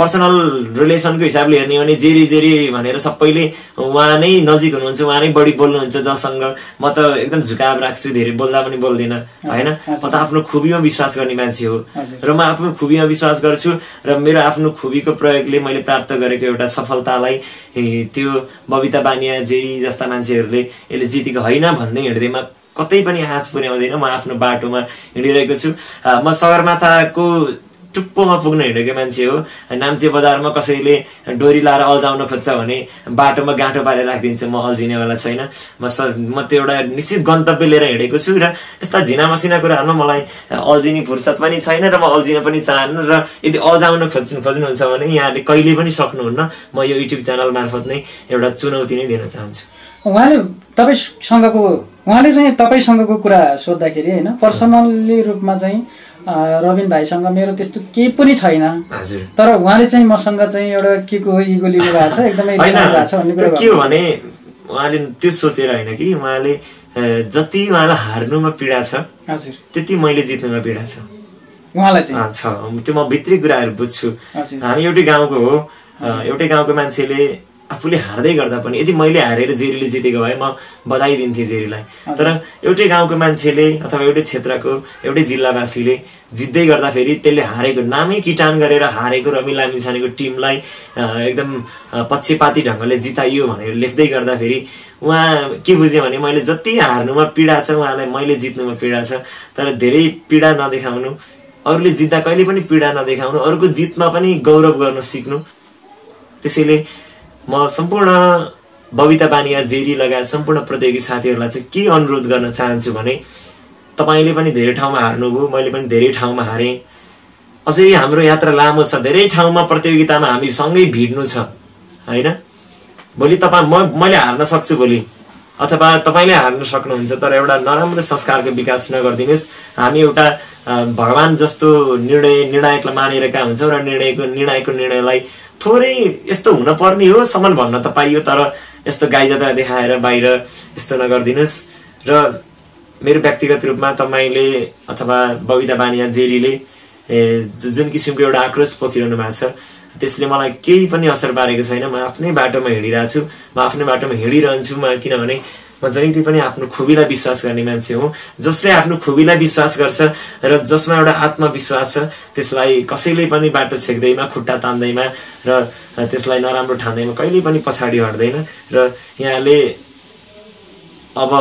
पर्सनल रिलेसनको हिसाबले हेर्ने हो भने जेरी जेरी भनेर सबैले उहाँ नै नजिक हुनुहुन्छ उहाँ नै बढी बोल्नुहुन्छ जससँग म त एकदम झुकाव राख्छु धेरै बोल्दा पनि बोल्दिनँ होइन? म त आफ्नो खुबीमा विश्वास गर्ने मान्छे हो। र म आफ्नो खुबीमा विश्वास गर्छु र मेरो आफ्नो खुबीको प्रयोगले मैले प्राप्त गरेको एउटा सफलतालाई त्यो बबिता बानियाजी जस्ता मान्छेहरूले यसले जितेको होइन भन्दै हिँड्दैमा कतै पनि आँच पुर्याउँदैन। म आफ्नो बाटोमा हिँडिरहेको छु। म सगरमाथाको टुप्पोमा पुग्न हिँडेको मान्छे हो। नाम्चे बजारमा कसैले डोरी लाएर अल्झाउन खोज्छ भने बाटोमा गाँठो पारेर राखिदिन्छ। म अल्झिनेवाला छैन। म स म त्यो एउटा निश्चित गन्तव्य लिएर हिँडेको छु र यस्ता झिना मसिना कुराहरूमा मलाई अल्झिने फुर्सद पनि छैन र म अल्झिन पनि चाहन्न र यदि अल्झाउन खोज्नु खोज्नुहुन्छ भने यहाँले कहिले पनि सक्नुहुन्न। म यो युट्युब च्यानल मार्फत नै एउटा चुनौती नै दिन चाहन्छु। उहाँले तपाईँसँगको उहाँले चाहिँ तपाईँसँगको कुरा सोद्धाखेरि होइन पर्सनल्ली रूपमा चाहिँ अ, रविन भाइसँग मेरो त्यस्तो केही पनि छैन। तर उहाँले चाहिँ मसँग चाहिँ एउटा के को इगो लिनु भएको छ एकदमै भएको छ भन्ने कुरा के हो भने उहाँले त्यो सोचेर होइन कि उहाँले जति उहाँलाई हार्नुमा पीडा छ हजुर। त्यति मैले जित्नुमा पीडा छ। उहाँलाई चाहिँ? छ। त्यो म भित्री कुराहरू बुझ्छु। हामी एउटै गाउँको हो। एउटै गाउँको मान्छेले आफूले हार्दै गर्दा पनि यदि मैले हारेर जेरीले जितेको भए म बधाई दिन्थेँ जेरीलाई तर एउटै गाउँको मान्छेले अथवा एउटै क्षेत्रको एउटै जिल्लावासीले जित्दै गर्दाखेरि त्यसले हारेको नामै किटान गरेर हारेको रवि लामिछानेको टिमलाई एकदम पक्षपाती ढङ्गले जिताइयो भनेर लेख्दै गर्दाखेरि उहाँ के बुझ्यो भने मैले जति हार्नुमा पीडा छ उहाँलाई मैले जित्नुमा पीडा छ तर धेरै पीडा नदेखाउनु अरूले जित्दा कहिले पनि पीडा नदेखाउनु अरूको जितमा पनि गौरव गर्न सिक्नु। त्यसैले म सम्पूर्ण बबिता बानिया जेरी लगायत सम्पूर्ण प्रतियोगी साथीहरूलाई चाहिँ के अनुरोध गर्न चाहन्छु भने तपाईँले पनि धेरै ठाउँमा हार्नुभयो मैले पनि धेरै ठाउँमा हारेँ। अझै हाम्रो यात्रा लामो छ धेरै ठाउँमा प्रतियोगितामा हामी सँगै भिड्नु छ होइन? भोलि तपाईँ म मैले हार्न सक्छु भोलि अथवा तपाईँले हार्न सक्नुहुन्छ तर एउटा नराम्रो संस्कारको विकास नगरिदिनुहोस्। हामी एउटा भगवान् जस्तो निर्णय निर्णायकलाई मानिरहेका हुन्छौँ र निर्णयको निर्णायकको निर्णयलाई थोरै यस्तो हुन पर्ने हो सम्म भन्न त पाइयो तर यस्तो गाई जात्रा देखाएर बाहिर यस्तो नगरिदिनुहोस्। र मेरो व्यक्तिगत रूपमा तपाईँले अथवा बबिता बानिया जेरीले जुन किसिमको एउटा आक्रोश पोखिरहनु भएको छ त्यसले मलाई केही पनि असर पारेको छैन। म आफ्नै बाटोमा हिँडिरहेको छु म आफ्नै बाटोमा हिँडिरहन्छु म किनभने म जहिले पनि आफ्नो खुबीलाई विश्वास गर्ने मान्छे हुँ। जसले आफ्नो खुबीलाई विश्वास गर्छ र जसमा एउटा आत्मविश्वास छ त्यसलाई कसैले पनि बाटो छेक्दैमा खुट्टा तान्दैमा र त्यसलाई नराम्रो ठान्दैमा कहिले पनि पछाडि हट्दैन र यहाँले अब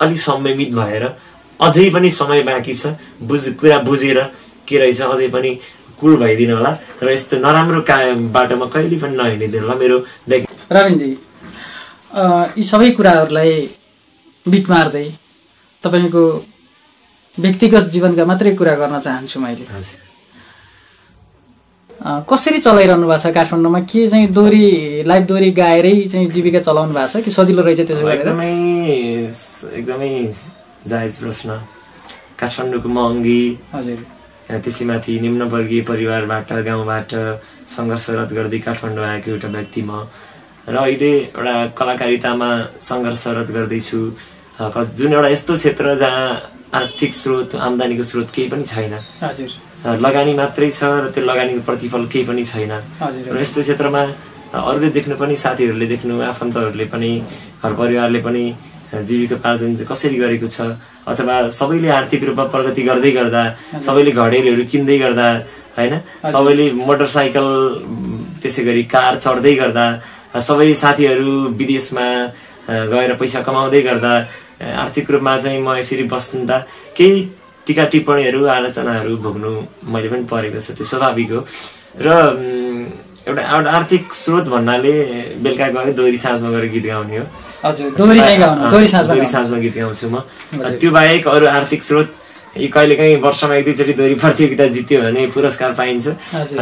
अलिक संयमित भएर अझै पनि समय बाँकी छ बुझ कुरा बुझेर के रहेछ अझै पनि कुल भइदिनु होला। र यस्तो नराम्रो का बाटोमा कहिले पनि नहिँडिदिनु होला मेरो अ, यी सबै कुराहरूलाई बिट मार्दै तपाईँको व्यक्तिगत जीवनका मात्रै कुरा गर्न चाहन्छु मैले। कसरी चलाइरहनु भएको छ काठमाडौँमा? के चाहिँ दोहोरी लाइभ दोहोरी गाएरै चाहिँ जीविका चलाउनु भएको छ कि सजिलो रहेछ त्यसो गरेर? एकदमै एकदमै जायज प्रश्न। काठमाडौँको महँगी हजुर। त्यसैमाथि निम्नवर्गीय परिवारबाट गाउँबाट सङ्घर्षरत गर्दै काठमाडौँ आएको एउटा व्यक्ति म। र अहिले एउटा कलाकारितामा सङ्घर्षरत गर्दैछु। जुन एउटा यस्तो क्षेत्र जहाँ आर्थिक स्रोत आम्दानीको स्रोत केही पनि छैन। हजुर। लगानी मात्रै छ र त्यो लगानीको प्रतिफल केही पनि छैन। र यस्तो क्षेत्रमा अरूले देख्नु पनि साथीहरूले देख्नु आफन्तहरूले पनि घर परिवारले पनि जीविकोपार्जन कसरी गरेको छ अथवा सबैले आर्थिक रूपमा प्रगति गर्दै गर्दा सबैले घडेरीहरू किन्दै गर्दा होइन? सबैले मोटरसाइकल त्यसै गरी कार चढ्दै गर्दा सबै साथीहरू विदेशमा गएर पैसा कमाउँदै गर्दा आर्थिक रूपमा चाहिँ म यसरी बस्दा केही टिका टिप्पणीहरू आलोचनाहरू भोग्नु मैले पनि परेको छ त्यो स्वाभाविक हो। र एउटा एउटा आर्थिक स्रोत भन्नाले बेलुका गयो दोहोरी साँझमा गएर गीत गाउने हो। दोहोरी साँझमा गीत गाउँछु म। त्यो बाहेक अरू आर्थिक स्रोत यी कहिलेकाहीँ वर्षमा एक दुईचोटि दोहोरी प्रतियोगिता जित्यो भने पुरस्कार पाइन्छ।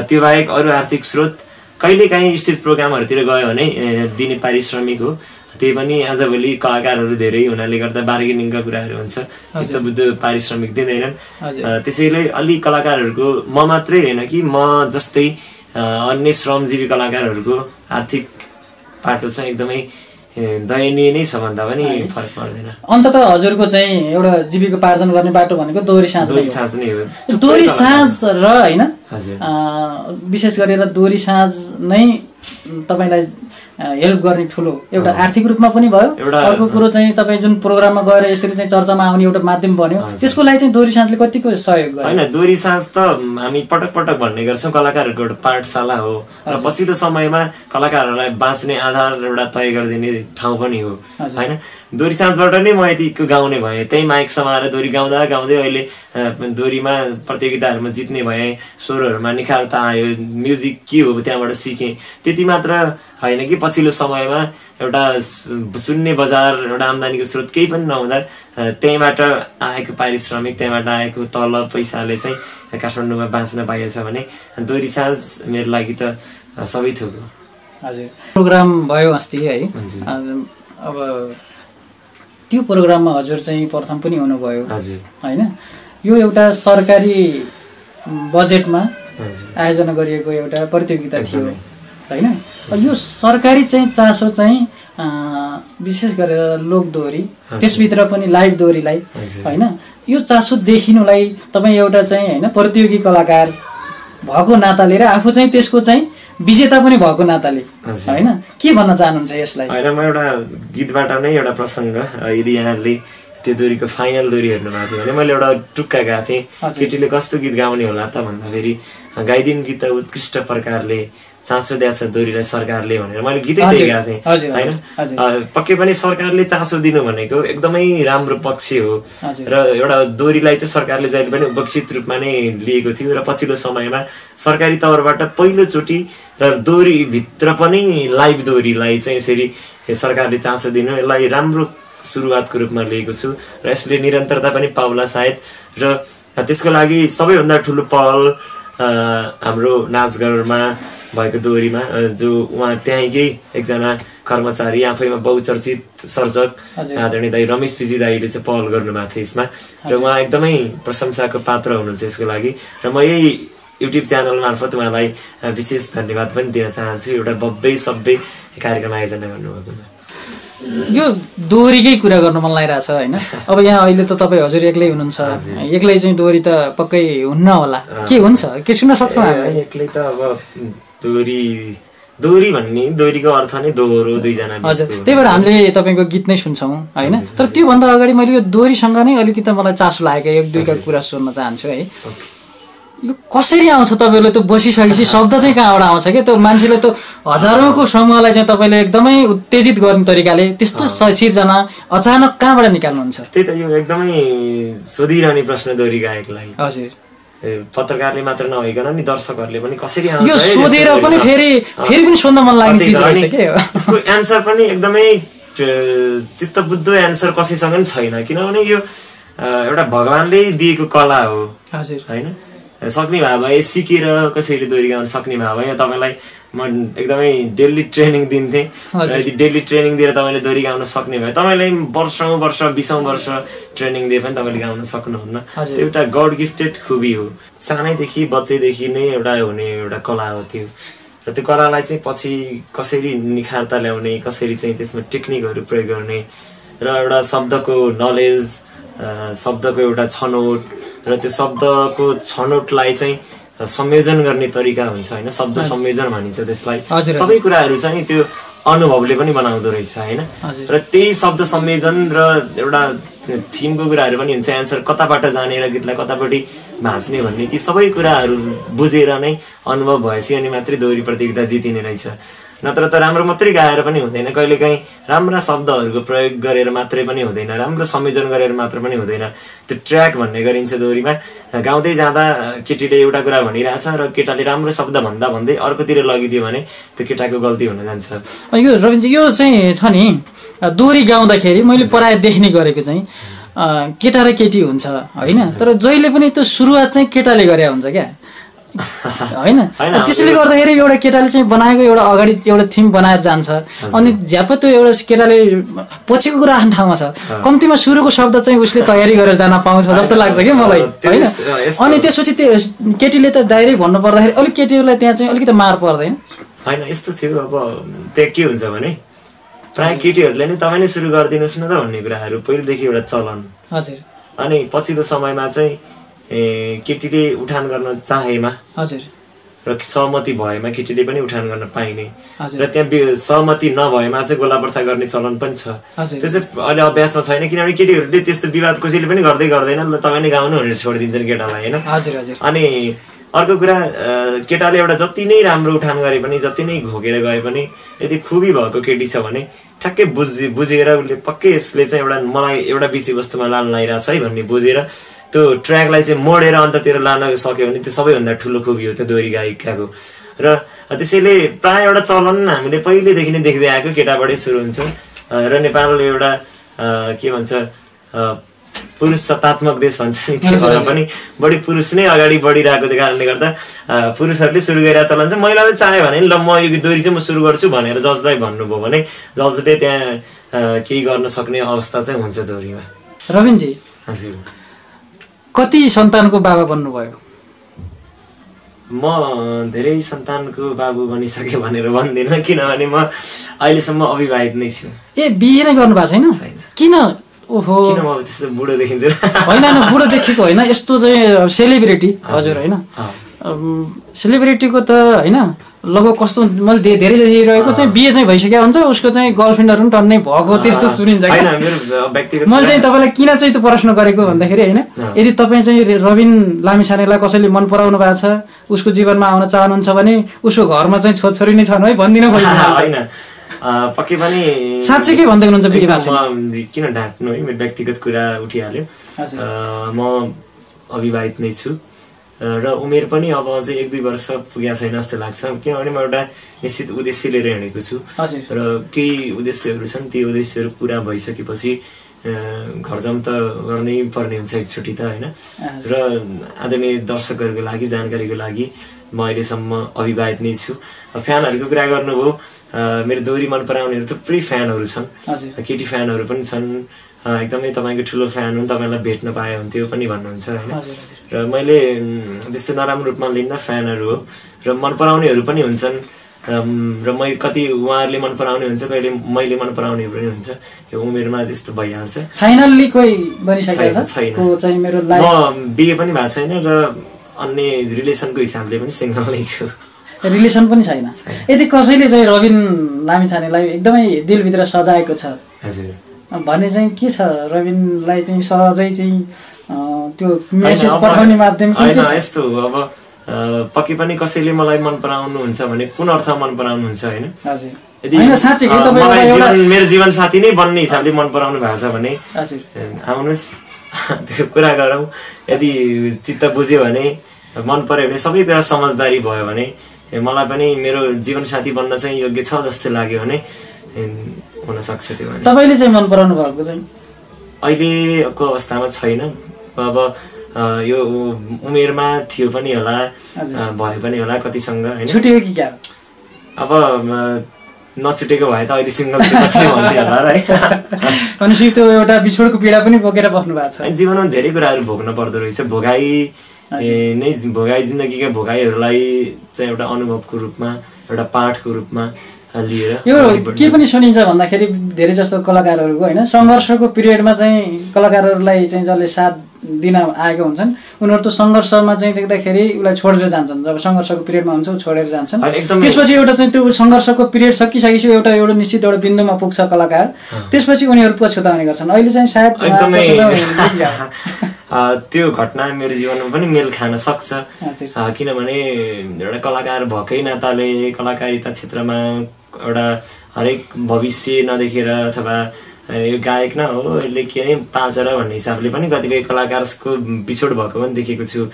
त्यो बाहेक अरू आर्थिक स्रोत कहिलेकाहीँ स्टेज प्रोग्रामहरूतिर गयो भने दिने पारिश्रमिक हो। त्यही पनि आजभोलि कलाकारहरू धेरै हुनाले गर्दा बार्गेनिङका कुराहरू हुन्छ। चित्त बुद्ध पारिश्रमिक दिँदैनन्। त्यसैले अलि कलाकारहरूको म मात्रै होइन कि म जस्तै अन्य श्रमजीवी कलाकारहरूको आर्थिक पाटो चाहिँ एकदमै दयनीय नै छ भन्दा पनि फरक पर्दैन। अन्तत हजुरको चाहिँ एउटा जीविकोपार्जन गर्ने बाटो भनेको दोहोरी साँझ। साँझ नै हो। दोहोरी साँझ र होइन विशेष गरेर दोहोरी साँझ नै तपाईँलाई हेल्प गर्ने ठुलो एउटा आर्थिक रूपमा पनि भयो। अर्को कुरो चाहिँ तपाईँ जुन प्रोग्राममा गएर यसरी चाहिँ चर्चामा आउने एउटा माध्यम बन्यो त्यसको लागि चाहिँ दोहोरी साँझले कतिको सहयोग गर्यो? होइन दोहोरी साँझ त हामी पटक पटक भन्ने गर्छौँ कलाकारहरूको एउटा पाठशाला हो। र पछिल्लो समयमा कलाकारहरूलाई बाँच्ने आधार एउटा तय गरिदिने ठाउँ पनि हो। होइन दोहोरी साँझबाट नै म यतिको गाउने भएँ। त्यही माइक समाएर दोहोरी गाउँदा गाउँदै अहिले अ, दोहोरीमा प्रतियोगिताहरूमा जित्ने भएँ स्वरहरूमा निखारता आयो म्युजिक के हो त्यहाँबाट सिकेँ। त्यति मात्र होइन कि पछिल्लो समयमा एउटा शून्य बजार एउटा आम्दानीको स्रोत केही पनि नहुँदा त्यहीँबाट आएको पारिश्रमिक त्यहाँबाट आएको तल पैसाले चाहिँ काठमाडौँमा बाँच्न पाइएछ भने दोहोरी साँझ मेरो लागि त सबै थोक हो। हजुर। प्रोग्राम भयो अस्ति है। अब त्यो प्रोग्राममा हजुर चाहिँ प्रथम पनि हुनुभयो। हजुर। होइन? यो एउटा सरकारी बजेटमा आयोजना गरिएको एउटा प्रतियोगिता थियो। होइन यो सरकारी चाहिँ चासो चाहिँ विशेष गरेर लोक दोहोरी त्यसभित्र पनि लाइभ दोहोरीलाई। होइन यो चासो देखिनुलाई तपाईँ एउटा चाहिँ होइन प्रतियोगी कलाकार भएको नाताले र आफू चाहिँ त्यसको चाहिँ विजेता पनि भएको नाताले। होइन के भन्न चाहनुहुन्छ यसलाई होइन म एउटा गीतबाट नै एउटा प्रसङ्ग यदि यहाँहरूले त्यो दोहोरीको फाइनल दोहोरी हेर्नु भएको थियो भने मैले एउटा टुक्का गएको थिएँ। केटीले कस्तो गीत गाउने होला त भन्दाखेरि गाइदिन गीत त उत्कृष्ट प्रकारले चासो दिएछ दोहोरीलाई सरकारले भनेर। मैले गीतै दिएको थिएँ होइन? पक्कै पनि सरकारले चासो दिनु भनेको एकदमै राम्रो पक्ष हो। र एउटा दोहोरीलाई चाहिँ सरकारले जहिले पनि उपक्षित रूपमा नै लिएको थियो र पछिल्लो समयमा सरकारी तौरबाट पहिलोचोटि र दोहोरीभित्र पनि लाइभ दोहोरीलाई चाहिँ यसरी सरकारले चासो दिनु यसलाई राम्रो सुरुवातको रूपमा लिएको छु र यसले निरन्तरता पनि पाउला सायद। र त्यसको लागि सबैभन्दा ठुलो पहल हाम्रो नाचघरमा भएको दोहोरीमा जो उहाँ त्यहीँकै एकजना कर्मचारी आफैमा बहुचर्चित सर्जक। आदरणीय दाई रमेश पिजी दाईले चाहिँ पहल गर्नुभएको थियो यसमा। र उहाँ एकदमै प्रशंसाको पात्र हुनुहुन्छ यसको लागि। र म यही युट्युब च्यानल मार्फत उहाँलाई विशेष धन्यवाद पनि दिन चाहन्छु। एउटा भव्य सभ्य कार्यक्रम आयोजना गर्नुभएकोमा यो दोहोरीकै कुरा गर्न मन लागिरहेछ होइन? अब यहाँ अहिले त तपाईँ हजुर एक्लै हुनुहुन्छ। एक्लै चाहिँ दोहोरी त पक्कै हुन्न होला। के हुन्छ? के सुन्न सक्छौँ हामी? एक्लै त अब दोहोरी दोहोरी भन्ने दोहोरीको अर्थ नै दोहोरो दुईजना हजुर। त्यही भएर हामीले तपाईँको गीत नै सुन्छौँ होइन? तर त्योभन्दा अगाडि मैले यो दोहोरीसँग नै अलिकति मलाई चासो लागेको एक दुईका कुरा सोध्न चाहन्छु है। यो कसरी आउँछ तपाईँले त बसिसकेपछि? शब्द चाहिँ कहाँबाट आउँछ क्या त्यो मान्छेले त हजारौँको समूहलाई चाहिँ तपाईँले एकदमै उत्तेजित गर्ने तरिकाले त्यस्तो सिर्जना अचानक कहाँबाट निकाल्नुहुन्छ? त्यही त यो एकदमै सोधिरहने प्रश्न दोहोरी गायकलाई। हजुर। पत्रकारले मात्र नभइकन नि दर्शकहरूले पनि कसरी यो सोधेर? पनि फेरि फेरि पनि सोध्न मन लाग्ने चिज रहेछ अनि के हो? यसको एन्सर पनि एकदमै अ, चित्तबुझ्दो एन्सर कसैसँग पनि छैन। किनभने यो एउटा भगवान्ले दिएको कला हो। हजुर। होइन? सक्ने भए भए सिकेर कसैले दोहोरी गाउन सक्ने भए भए तपाईँलाई म एकदमै डेली ट्रेनिङ दिन्थेँ। र यदि डेली ट्रेनिङ दिएर तपाईँले दोहोरी गाउन सक्ने भए तपाईँलाई वर्षौँ वर्ष बिसौँ वर्ष ट्रेनिङ दिए पनि तपाईँले गाउन सक्नुहुन्न। त्यो एउटा गड गिफ्टेड खुबी हो सानैदेखि बच्चैदेखि नै एउटा हुने एउटा कला हो त्यो र त्यो कलालाई चाहिँ पछि कसरी निखारता ल्याउने कसरी चाहिँ त्यसमा टेक्निकहरू प्रयोग गर्ने र एउटा शब्दको नलेज शब्दको एउटा छनौट र त्यो शब्दको छनौटलाई चाहिँ संयोजन गर्ने तरिका हुन्छ होइन? शब्द संयोजन भनिन्छ त्यसलाई। सबै कुराहरू चाहिँ त्यो अनुभवले पनि बनाउँदो रहेछ होइन। र त्यही शब्द संयोजन र एउटा थिमको कुराहरू पनि हुन्छ। एन्सर कताबाट जाने र गीतलाई कतापट्टि भाँच्ने भन्ने ती सबै कुराहरू बुझेर नै अनुभव भएपछि अनि मात्रै दोहोरी प्रतियोगिता जितिने रहेछ। नत्र त राम्रो मात्रै गाएर पनि हुँदैन। कहिलेकाहीँ राम्रा शब्दहरूको प्रयोग गरेर मात्रै पनि हुँदैन। राम्रो संयोजन गरेर मात्र पनि हुँदैन। त्यो ट्र्याक भन्ने गरिन्छ दोहोरीमा गाउँदै जाँदा केटीले एउटा कुरा भनिरहेछ र केटाले राम्रो शब्द भन्दा भन्दै अर्कोतिर लगिदियो भने त्यो केटाको गल्ती हुन जान्छ। यो रविनजी यो चाहिँ छ नि दोहोरी गाउँदाखेरि मैले प्रायः देख्ने गरेको चाहिँ केटा र केटी हुन्छ होइन? तर जहिले पनि त्यो सुरुवात चाहिँ केटाले गरे हुन्छ क्या? *laughs* होइन? त्यसैले गर्दाखेरि एउटा केटाले चाहिँ बनाएको एउटा अगाडि एउटा थिम बनाएर जान्छ। अनि झ्याप त्यो एउटा केटाले पछिको कुरा आफ्नो ठाउँमा छ। कम्तीमा सुरुको शब्द चाहिँ उसले तयारी गरेर जान पाउँछ जस्तो लाग्छ कि मलाई होइन? अनि त्यसपछि त्यो केटीले त डाइरेक्ट भन्नु पर्दाखेरि अलिक केटीहरूलाई त्यहाँ चाहिँ अलिकति मार पर्दैन। होइन यस्तो थियो अब त्यहाँ के हुन्छ भने प्रायः केटीहरूले नै तपाईँ नै सुरु गरिदिनुहोस् न त भन्ने कुराहरू पहिलेदेखि एउटा चलन। हजुर। अनि पछिल्लो समयमा चाहिँ केटीले उठान गर्न चाहेमा? हजुर। र सहमति भएमा केटीले पनि उठान गर्न पाइने। र त्यहाँ सहमति नभएमा चाहिँ गोलापर्था गर्ने चलन पनि छ। हजुर। त्यो चाहिँ अहिले अभ्यासमा छैन किनभने केटीहरूले त्यस्तो विवाद कसैले पनि गर्दै गर्दैन। ल तपाईँ नै गाउनु भनेर छोडिदिन्छन् केटालाई होइन? हजुर हजुर। अनि अर्को कुरा केटाले एउटा जति नै राम्रो उठान गरे पनि जति नै घोकेर गए पनि यदि खुबी भएको केटी छ भने ठ्याक्कै बुझि बुझेर उसले पक्कै यसले चाहिँ एउटा मलाई एउटा विषयवस्तुमा लान लागिरहेछ है भन्ने बुझेर त्यो ट्र्याकलाई चाहिँ मोडेर अन्ततिर लान सक्यो भने त्यो सबैभन्दा ठुलो खुबी हो त्यो दोहोरी गायिकाको। र त्यसैले प्राय एउटा चलन हामीले पहिलेदेखि नै देख्दै आएको केटाबाटै सुरु हुन्छ। र नेपाल एउटा के भन्छ पुरुष सत्तात्मक देश भन्छ नि त्यो भएर पनि बढी पुरुष नै अगाडि बढिरहेको कारणले गर्दा पुरुषहरूले सुरु गरिरहेको चलन चाहिँ महिलाले चाह्यो भने ल म यो दोहोरी चाहिँ म सुरु गर्छु भनेर जजलाई भन्नुभयो भने जजले त्यहाँ केही गर्न सक्ने अवस्था चाहिँ हुन्छ दोहोरीमा रविनजी हजुर। कति सन्तानको बाबा बन्नुभयो? म धेरै सन्तानको बाबु बनिसकेँ भनेर भन्दिनँ किनभने म अहिलेसम्म अविवाहित नै छु। ए बिहे नै गर्नु भएको छैन? छैन। किन? ओहो। किन म त्यस्तो बुढो देखिन्छु? होइन बुढो देखेको होइन यस्तो चाहिँ सेलिब्रिटी। हजुर। होइन। सेलिब्रिटीको त होइन लगभग कस्तो मैले धेरै देखिरहेको चाहिँ बिहे चाहिँ भइसकेको हुन्छ उसको चाहिँ गर्लफ्रेन्डहरू पनि टन्नै भएको त्यस्तो होइन क्या मैले चाहिँ तपाईँलाई किन चाहिँ त्यो प्रश्न गरेको भन्दाखेरि होइन यदि तपाईँ चाहिँ रविन लामिछानेलाई कसैले मन पराउनु भएको छ उसको जीवनमा आउन चाहनुहुन्छ भने उसको घरमा चाहिँ छोरछोरी नै छन् है भनिदिनु *laughs* अँ, पक्कै पनि साँच्चै के भन्दै हुनुहुन्छ किन ढाँट्नु है मेरो व्यक्तिगत कुरा उठिहाल्यो। म अविवाहित नै छु। र उमेर पनि अब अझै एक दुई वर्ष पुगेको छैन जस्तो लाग्छ। किनभने म एउटा निश्चित उद्देश्य लिएर हिँडेको छु र केही उद्देश्यहरू छन् ती उद्देश्यहरू पुरा भइसकेपछि घरजम त गर्नै पर्ने हुन्छ एकचोटि त होइन? र आदरणीय दर्शकहरूको लागि जानकारीको लागि म अहिलेसम्म अविवाहित नै छु। फ्यानहरूको कुरा गर्नुभयो मेरो दोहोरी मन पराउनेहरू थुप्रै फ्यानहरू छन्। केटी फ्यानहरू पनि छन्। एकदमै तपाईँको ठुलो फ्यान हुन् तपाईँलाई भेट्न पाए हुन्थ्यो पनि भन्नुहुन्छ होइन? र मैले त्यस्तो नराम्रो रूपमा लिन्न फ्यानहरू हो। र मन पराउनेहरू पनि हुन्छन्। र मै कति उहाँहरूले मन पराउने हुन्छ कहिले मैले मन पराउने पनि हुन्छ। यो उमेरमा त्यस्तो भइहाल्छ। फाइनल्ली कोही छैन, म बिहे पनि भएको छैन र अन्य रिलेसनको हिसाबले पनि सिङ्गल नै छु। रिलेसन पनि छैन। यदि कसैले चाहिँ रविन लामिछानेलाई एकदमै दिलभित्र सजाएको छ हजुर। भने चाहिँ के छ? रविनलाई चाहिँ सहजै चाहिँ त्यो मेसेज पठाउने माध्यम यस्तो हो, अब पक्कै पनि कसैले मलाई मन पराउनुहुन्छ भने कुन अर्थमा मन पराउनुहुन्छ होइन? मेरो जीवन साथी नै बन्ने हिसाबले मन पराउनु भएको छ भने आउनुहोस्। *laughs* त्यो कुरा गरौँ। यदि चित्त बुझ्यो भने मन पर्यो भने सबै कुरा समझदारी भयो भने मलाई पनि मेरो जीवन साथी बन्न चाहिँ योग्य छ जस्तो लाग्यो भने ए, हुनसक्छ त्यो तपाईँले चाहिँ मन पराउनु भएको चाहिँ? अहिलेको अवस्थामा छैन। अब यो उमेरमा थियो पनि होला भयो पनि होला कतिसँग होइन? छुट्यो कि क्या? अब नछुटेको भए त अहिले सिङ्गल होला र है? *laughs* भनेपछि त्यो एउटा बिछोडको पीडा पनि बोकेर बस्नु भएको छ। जीवनमा धेरै कुराहरू भोग्न पर्दो रहेछ। भोगाई नै भोगाई जिन्दगीका भोगाईहरूलाई चाहिँ एउटा अनुभवको रूपमा एउटा पाठको रूपमा यो के पनि सुनिन्छ भन्दाखेरि धेरै जस्तो कलाकारहरूको होइन सङ्घर्षको पिरियडमा चाहिँ कलाकारहरूलाई चाहिँ जसले साथ दिन आएका हुन्छन् उनीहरू त सङ्घर्षमा चाहिँ देख्दाखेरि उसलाई छोडेर जान्छन्। जब सङ्घर्षको पिरियडमा हुन्छ ऊ छोडेर जान्छन्। त्यसपछि एउटा चाहिँ त्यो सङ्घर्षको पिरियड सकिसकेपछि एउटा एउटा निश्चित एउटा बिन्दुमा पुग्छ कलाकार। त्यसपछि उनीहरू पछुताउने गर्छन्। अहिले चाहिँ सायद *laughs* त्यो घटना मेरो जीवनमा पनि मेल खान सक्छ। किनभने एउटा कलाकार भएकै नाताले कलाकारिता क्षेत्रमा एउटा हरेक भविष्य नदेखेर अथवा यो गायक न हो यसले के नै पाल्छ र भन्ने हिसाबले पनि कतिपय कलाकारको बिछोड भएको पनि देखेको छु।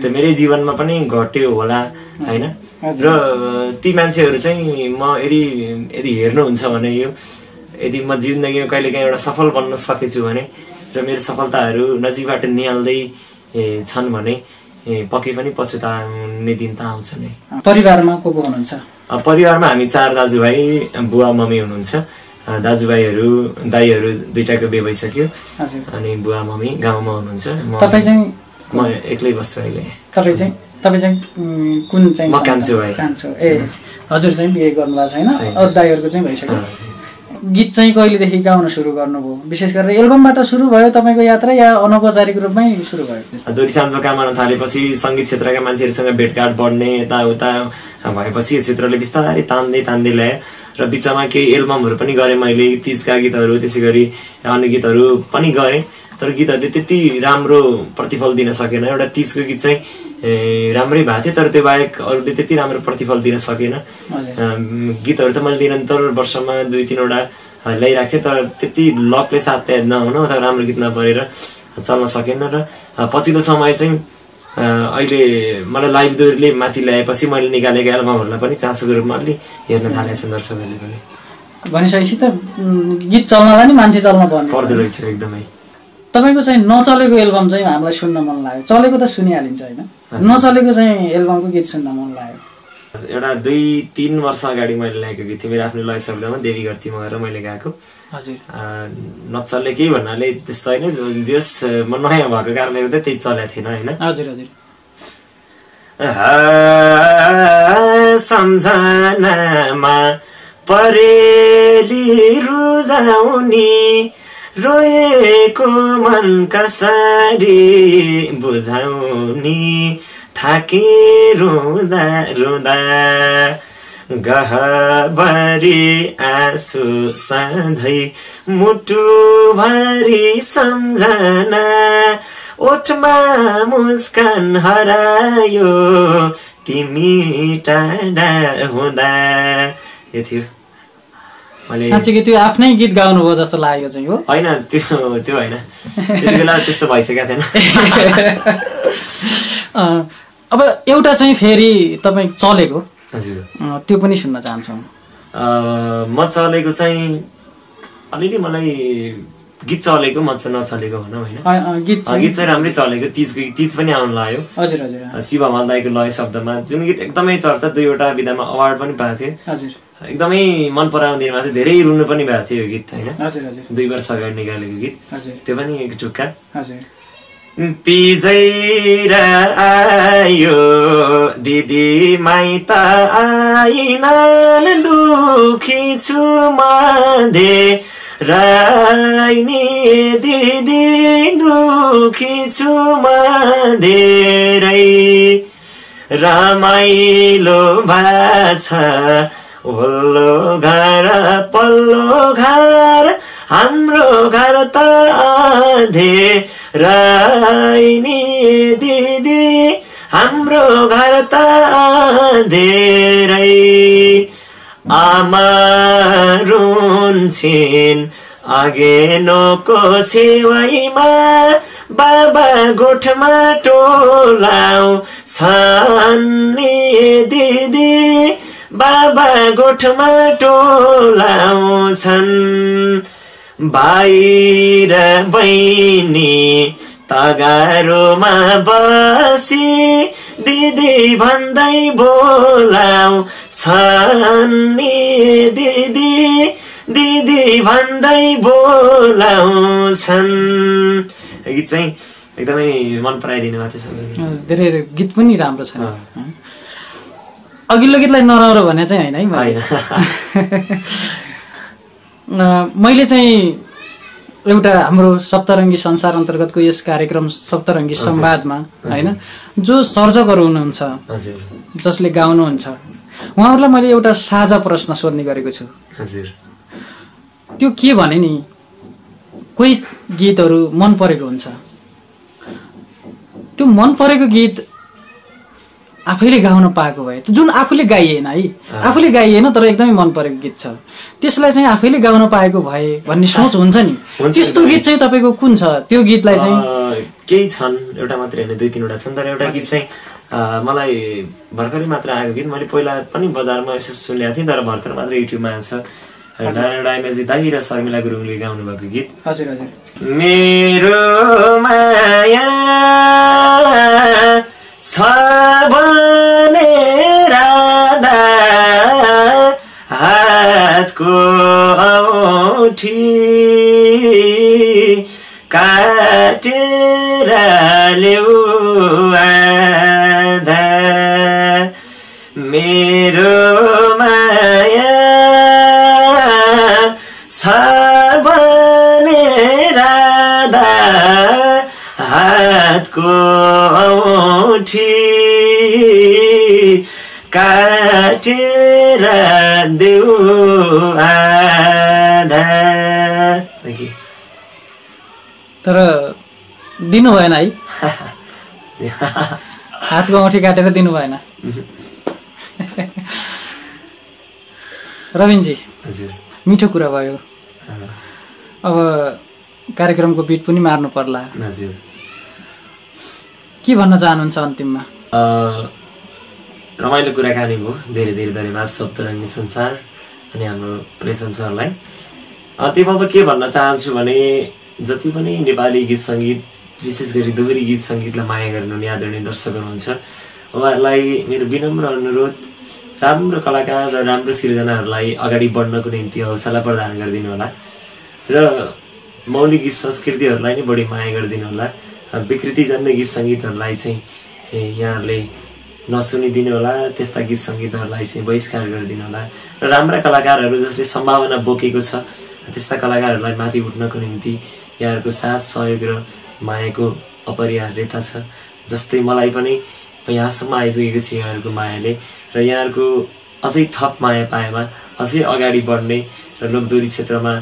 त्यो मेरै जीवनमा पनि घट्यो होला होइन। र ती मान्छेहरू चाहिँ म यदि यदि हेर्नुहुन्छ भने यो यदि म जिन्दगीमा कहिलेकाहीँ एउटा सफल बन्न सकेछु भने र मेरो सफलताहरू नजिकबाट निहाल्दै छन् भने पक्कै पनि पछुताउने दिन त आउँछ नै। परिवारमा को को हुनुहुन्छ? परिवारमा हामी चार दाजुभाइ बुवा मम्मी हुनुहुन्छ। दाजुभाइहरू दाईहरू दुइटाको बिहे भइसक्यो। अनि बुवा मम्मी गाउँमा हुनुहुन्छ। म तपाईँ चाहिँ म एक्लै बस्छु अहिले। तपाईँ चाहिँ तपाईँ चाहिँ कुन चाहिँ म कान्छो भाइ। ए हजुर चाहिँ बिहे गर्नुभएको छैन। अरू दाईहरूको चाहिँ भइसक्यो। गीत चाहिँ कहिलेदेखि गाउन सुरु गर्नुभयो? विशेष गरेर एल्बमबाट सुरु भयो तपाईँको यात्रा या अनौपचारिक रूपमै सुरु भयो? दोरी सानो काम गर्न थालेपछि सङ्गीत क्षेत्रका मान्छेहरूसँग भेटघाट बढ्ने यताउता भएपछि यो क्षेत्रले बिस्तारै तान्दै तान्दै ल्यायो र बिचमा केही एल्बमहरू पनि गरेँ मैले तिजका गीतहरू त्यसै गरी अन्य गीतहरू पनि गरेँ। तर गीतहरूले त्यति राम्रो प्रतिफल दिन सकेन। एउटा तिजको गीत चाहिँ राम्रै भएको थियो तर त्यो बाहेक अरूले त्यति राम्रो प्रतिफल दिन सकेन। गीतहरू त मैले निरन्तर वर्षमा दुई तिनवटा ल्याइरहेको थिएँ तर त्यति लकले साथ नहुन अथवा राम्रो गीत नपरेर चल्न सकेन र पछिल्लो समय चाहिँ अहिले मलाई लाइभ दोहोरीले माथि ल्याएपछि मैले निकालेको एल्बमहरूलाई पनि चासोको रूपमा अलि हेर्न थालेको छन् दर्शकहरूले पनि। भनिसकेपछि त गीत चल्नलाई नि मान्छे चल्न पर्ने पर्दो रहेछ एकदमै। तपाईँको चाहिँ नचलेको एल्बम चाहिँ हामीलाई सुन्न मन लाग्यो। चलेको त सुनिहालिन्छ होइन? नचलेको चाहिँ एल्बमको गीत सुन्न मन लाग्यो। एउटा दुई तिन वर्ष अगाडि मैले ल्याएको गीत थियो। मेरो आफ्नो लय शब्दमा देवी घरती मगेर मैले गाएको। हजुर। नचल्ने केही भन्नाले त्यस्तो होइन। जस म नयाँ भएको कारणले गर्दा त्यही चलेको थिएन होइन? हजुर हजुर। सम्झनामा परेली रुजाउने रोएको मन कसरी बुझाउने? थाके रुँदा रुँदा गहभरि आँसु सधैँ मुटुभरि सम्झना। ओठमा मुस्कान हरायो तिमी टाढा हुँदा। यो थियो साँच्चीकै त्यो आफ्नै गीत गाउनुभयो जस्तो लाग्यो चाहिँ हो। होइन त्यो त्यो होइन। त्यति बेला त्यस्तो भइसकेको थिएन। *laughs* अब एउटा चाहिँ फेरि तपाईँ चलेको। हजुर। त्यो पनि सुन्न चाहन्छौँ। म चलेको चाहिँ अलिअलि मलाई गीत चलेको म चाहिँ नचलेको भनौँ होइन? गीत चाहिँ राम्रै चलेको। तिजको तिज पनि आउनु लाग्यो। हजुर हजुर। शिव हमाल दाईको लय शब्दमा जुन गीत एकदमै चर्चा दुईवटा विधामा अवार्ड पनि पाएको थियो हजुर। एकदमै मन पराउने दिनमा थियो धेरै रुनु पनि भएको थियो यो गीत होइन? दुई वर्ष अगाडि निकालेको गीत। त्यो पनि एक पिजैर आयो दिदी माइत आइनन् दुखी छु माधे राइनी दिदी दुखी छु माधेरै रमाइलो भाछ ओल्लो घर पल्लो घर हाम्रो घर त राइनी दिदी। हाम्रो घर त धेरै आमा रुन्छन् आगेनोको छेउमा बाबा गोठमा टोलाउ छन्नी दिदी। बाबा गोठमा टोलाउँछन्। बाहिर बहिनी तगारोमा बसी दिदी भन्दै बोलाउ छन्नी दिदी। दिदी भन्दै बोलाउँछन्। गीत चाहिँ एकदमै मन पराइदिनु भएको थियो धेरै गीत पनि राम्रो छ। अघिल्लो गीतलाई नराम्रो भने चाहिँ होइन है मैले। होइन। *laughs* मैले चाहिँ एउटा हाम्रो सप्तरङ्गी संसार अन्तर्गतको यस कार्यक्रम सप्तरङ्गी संवादमा होइन जो सर्जकहरू हुनुहुन्छ जसले गाउनुहुन्छ उहाँहरूलाई मैले एउटा साझा प्रश्न सोध्ने गरेको छु। हजुर। त्यो के भने नि कोही गीतहरू मन परेको हुन्छ। त्यो मन परेको गीत आफैले गाउन पाएको भए जुन आफूले गाइएन है आफूले गाइएन तर एकदमै मन परेको गीत छ। त्यसलाई चाहिँ आफैले गाउन पाएको भए भन्ने सोच हुन्छ नि। त्यस्तो। गीत चाहिँ तपाईँको कुन छ? त्यो गीतलाई चाहिँ केही छन् एउटा मात्रै होइन दुई तिनवटा छन् तर एउटा गीत चाहिँ मलाई भर्खरै मात्र आएको गीत। मैले पहिला पनि बजारमा यसो सुनेको थिएँ तर भर्खर मात्र युट्युबमा आएको छ। नारायण रायमाझी दाई र शर्मिला गुरुङले गाउनु भएको गीत। हजुर हजुर। मेरो माया छ भने राधा हातको औठी काटेर ल्याउ आधा। मेरो माया छ भने राधा हातको काटेर देऊ आधा. तर दिनु भएन है? *laughs* हातको औँठी काटेर दिनु भएन। *laughs* रविनजी हजुर। मिठो कुरा भयो। अब कार्यक्रमको बिट पनि मार्नु पर्ला। हजुर। के भन्न चाहनुहुन्छ अन्तिममा? अँ, रमाइलो कुराकानी भयो। धेरै धेरै धन्यवाद सप्तरङ्गी संसार अनि हाम्रो रेशम सरलाई। अँ, त्यो अब के भन्न चाहन्छु भने जति पनि नेपाली गीत सङ्गीत विशेष गरी दोहोरी गीत सङ्गीतलाई माया गर्नुहुने आदरणीय दर्शक हुनुहुन्छ उहाँहरूलाई मेरो विनम्र अनुरोध राम्रो कलाकार र राम्रो सिर्जनाहरूलाई अगाडि बढ्नको निम्ति हौसला प्रदान गरिदिनु होला। र मौलिक गीत संस्कृतिहरूलाई नै बढी माया गरिदिनु होला। विकृतिजन्य गीत सङ्गीतहरूलाई चाहिँ यहाँहरूले नसुनिदिनु होला त्यस्ता गीत सङ्गीतहरूलाई चाहिँ बहिष्कार गरिदिनु होला र राम्रा कलाकारहरू जसले सम्भावना बोकेको छ त्यस्ता कलाकारहरूलाई माथि उठ्नको निम्ति यहाँहरूको साथ सहयोग र मायाको अपरिहार्यता छ। जस्तै मलाई पनि यहाँसम्म आइपुगेको छु यहाँहरूको मायाले र यहाँहरूको अझै थप माया पाएमा अझै अगाडि बढ्ने र लोकदोरी क्षेत्रमा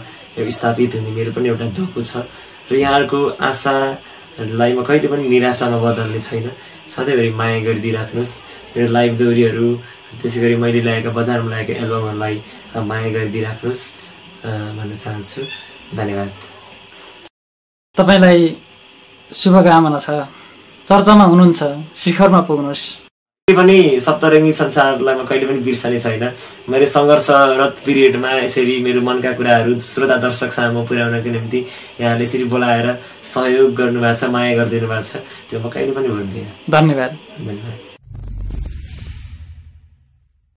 स्थापित हुने मेरो पनि एउटा धोको छ। र यहाँहरूको आशालाई म कहिले पनि निराशामा बदल्ने छैन। सधैँभरि माया गरिदिइराख्नुहोस्। मेरो लाइभ दोहोरीहरू त्यसै गरी मैले ल्याएका बजारमा ल्याएका एल्बमहरूलाई माया गरिदिइराख्नुहोस् भन्न चाहन्छु। धन्यवाद। तपाईँलाई शुभकामना छ। चर्चामा हुनुहुन्छ। शिखरमा पुग्नुहोस्। कहिले पनि सप्तरङ्गी संसारलाई म कहिले पनि बिर्सने छैन। मैले सङ्घर्षरत पिरियडमा यसरी मेरो मनका कुराहरू श्रोता दर्शक सामु पुर्याउनको निम्ति यहाँले यसरी बोलाएर सहयोग गर्नुभएको छ माया गरिदिनु भएको छ। त्यो म कहिले पनि भुल्दिनँ। धन्यवाद। धन्यवाद।